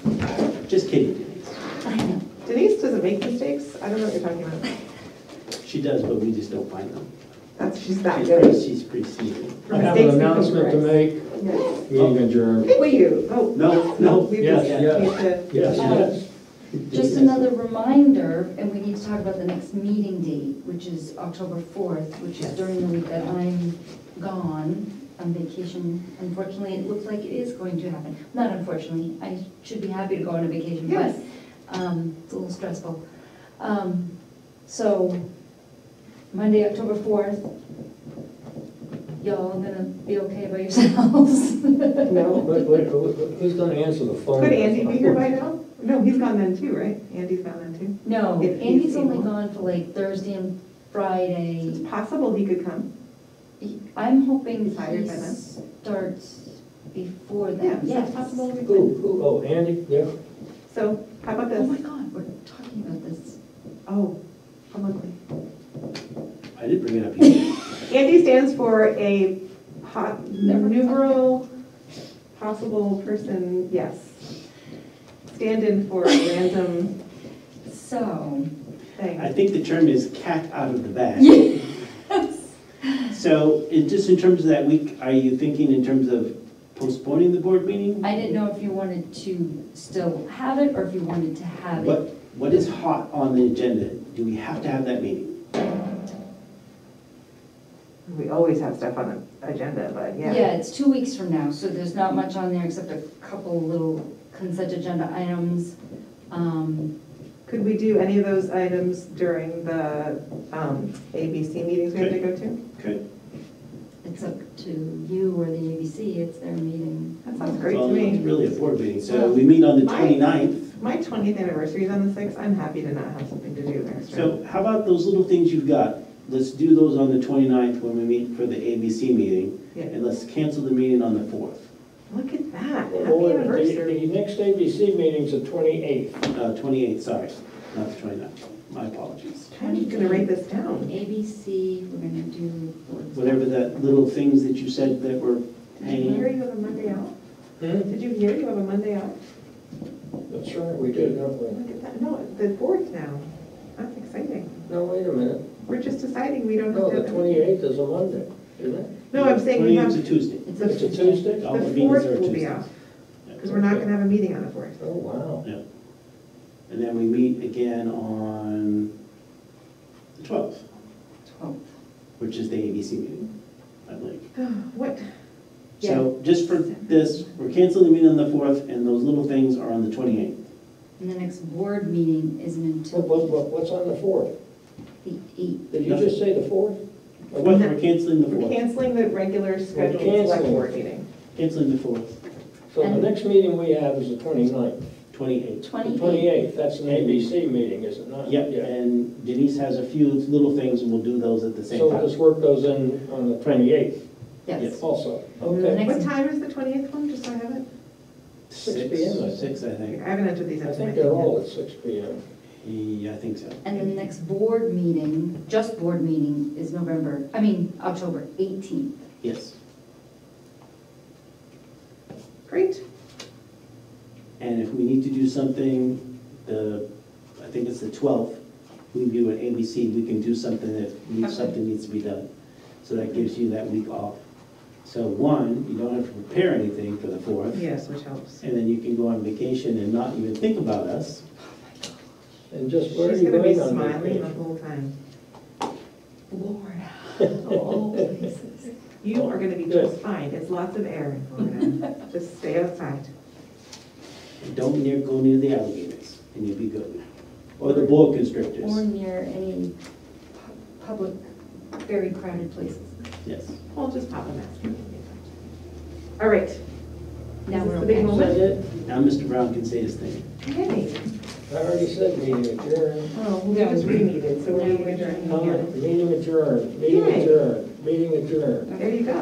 but Just kidding, Denise. I know. Denise doesn't make mistakes. I don't know what you're talking about. She does, but we just don't find them. That's, she's that She's pretty, good. she's pretty sneaky. I have Mistakes an announcement to corrects. make, Yes. meeting adjourned. Will you? Oh. No, no. We Yes, just yes. need to. Yes, yes. Just another reminder, and we need to talk about the next meeting date, which is October fourth, which is during the week that I'm gone on vacation. Unfortunately, it looks like it is going to happen. Not unfortunately, I should be happy to go on a vacation, but Yes. um, it's a little stressful. Um, So, Monday, October fourth, y'all gonna be okay by yourselves? No. Wait, wait, who's gonna answer the phone? Could Andy be here by now? No, he's gone then too, right? Andy's gone then too. No, If he's Andy's only able. gone for like Thursday and Friday. It's possible he could come. He- I'm hoping He's hired he by then? starts before Yeah, that, so yes. it's possible we Who, could. who, oh, Andy, yeah. So how about this? Oh my this? God, we're talking about this. Oh, publicly. I didn't bring it up either. Andy stands for a po- Never- numeral, possible person, yes. Stand-in for a random So, thing. I think the term is cat out of the bag. yes. So, in, just in terms of that week, are you thinking in terms of postponing the board meeting? I didn't know if you wanted to still have it or if you wanted to have What, it. what is hot on the agenda? Do we have to have that meeting? We always have stuff on the agenda, but Yeah, yeah. it's two weeks from now, so there's not much on there except a couple little consent agenda items. Um, Could we do any of those items during the um, ABC meetings we have to go to? Okay. It's up to you or the ABC, it's their meeting. That sounds great to Well, it's me. really a board meeting, so we meet on the My- 29th. My 20th anniversary is on the 6th. I'm happy to not have something to do extra. So how about those little things you've got? Let's do those on the 29th when we meet for the ABC meeting, Yeah. and let's cancel the meeting on the 4th, Look at that. Happy wait, the- anniversary. The next ABC meeting's the twenty-eighth. uh, 28th, sorry, not the 29th. My apologies. I'm just gonna write this down. ABC, we're gonna do. Whatever that little things that you said that were Did you hear hanging. you have a Monday off? Hmm? Did you hear you have a Monday off? That's right, we did, don't we? Look at that. No, the fourth now. That's exciting. No, wait a minute. We're just deciding we don't have No, to. the twenty-eighth is a Monday, isn't it? No, I'm saying we have, is a Tuesday. It's The- It's a Tuesday? All the oh, the meetings fourth will be Tuesdays. off, because we're not gonna have a meeting on the fourth. Oh, wow. Yeah. And then we meet again on the 12th, Twelve. which is the ABC meeting, I believe. Oh, what, So just for this, we're canceling the meeting on the fourth, and those little things are on the twenty-eighth. And the next board meeting isn't What, until what, what- what's on the fourth? the eighth. Did you just say the fourth? Fourth, we're canceling the We're fourth, canceling the regular scheduled select canceling. board meeting. canceling the fourth, So the next meeting we have is the 29th. twenty-eighth. The Twenty-eighth. twenty-eighth, that's an ABC meeting, is it not? Yep, Yeah. and Denise has a few little things, and we'll do those at the same So time. let's work those in on the twenty-eighth Yes. also. Okay. What next, time is the twentieth one, just so I have it? Six Six, PM, I think. Six, I I haven't entered these I into my think thing they're all yet. at six P M. Yeah, I think so. and the next board meeting, just board meeting, is November, I mean, October eighteenth. Yes. Great. And if we need to do something, the, I think it's the twelfth, we do an ABC, we can do something if needs- Okay. something needs to be done. So that gives you that week off. So one, you don't have to prepare anything for the fourth, Yes, which helps. and then you can go on vacation and not even think about us. And just where are She's you gonna be going on smiling the vacation? whole time. Florida, of all places. You are gonna be just fine. It's lots of air in Florida. Just stay outside. And don't near, go near the alligators, and you'll be good. Or the boa Or constrictors, near any pu- public, very crowded places. yes. Well, just pop a mask. All right. Now Is we're this the big okay. Moment? Now Mr. Brown can say his thing. Hey. I already said meeting adjourned. Oh, we just re-meeted, so we're meeting adjourned Comment. Meeting adjourned, meeting Yay. adjourned, meeting adjourned. There you go.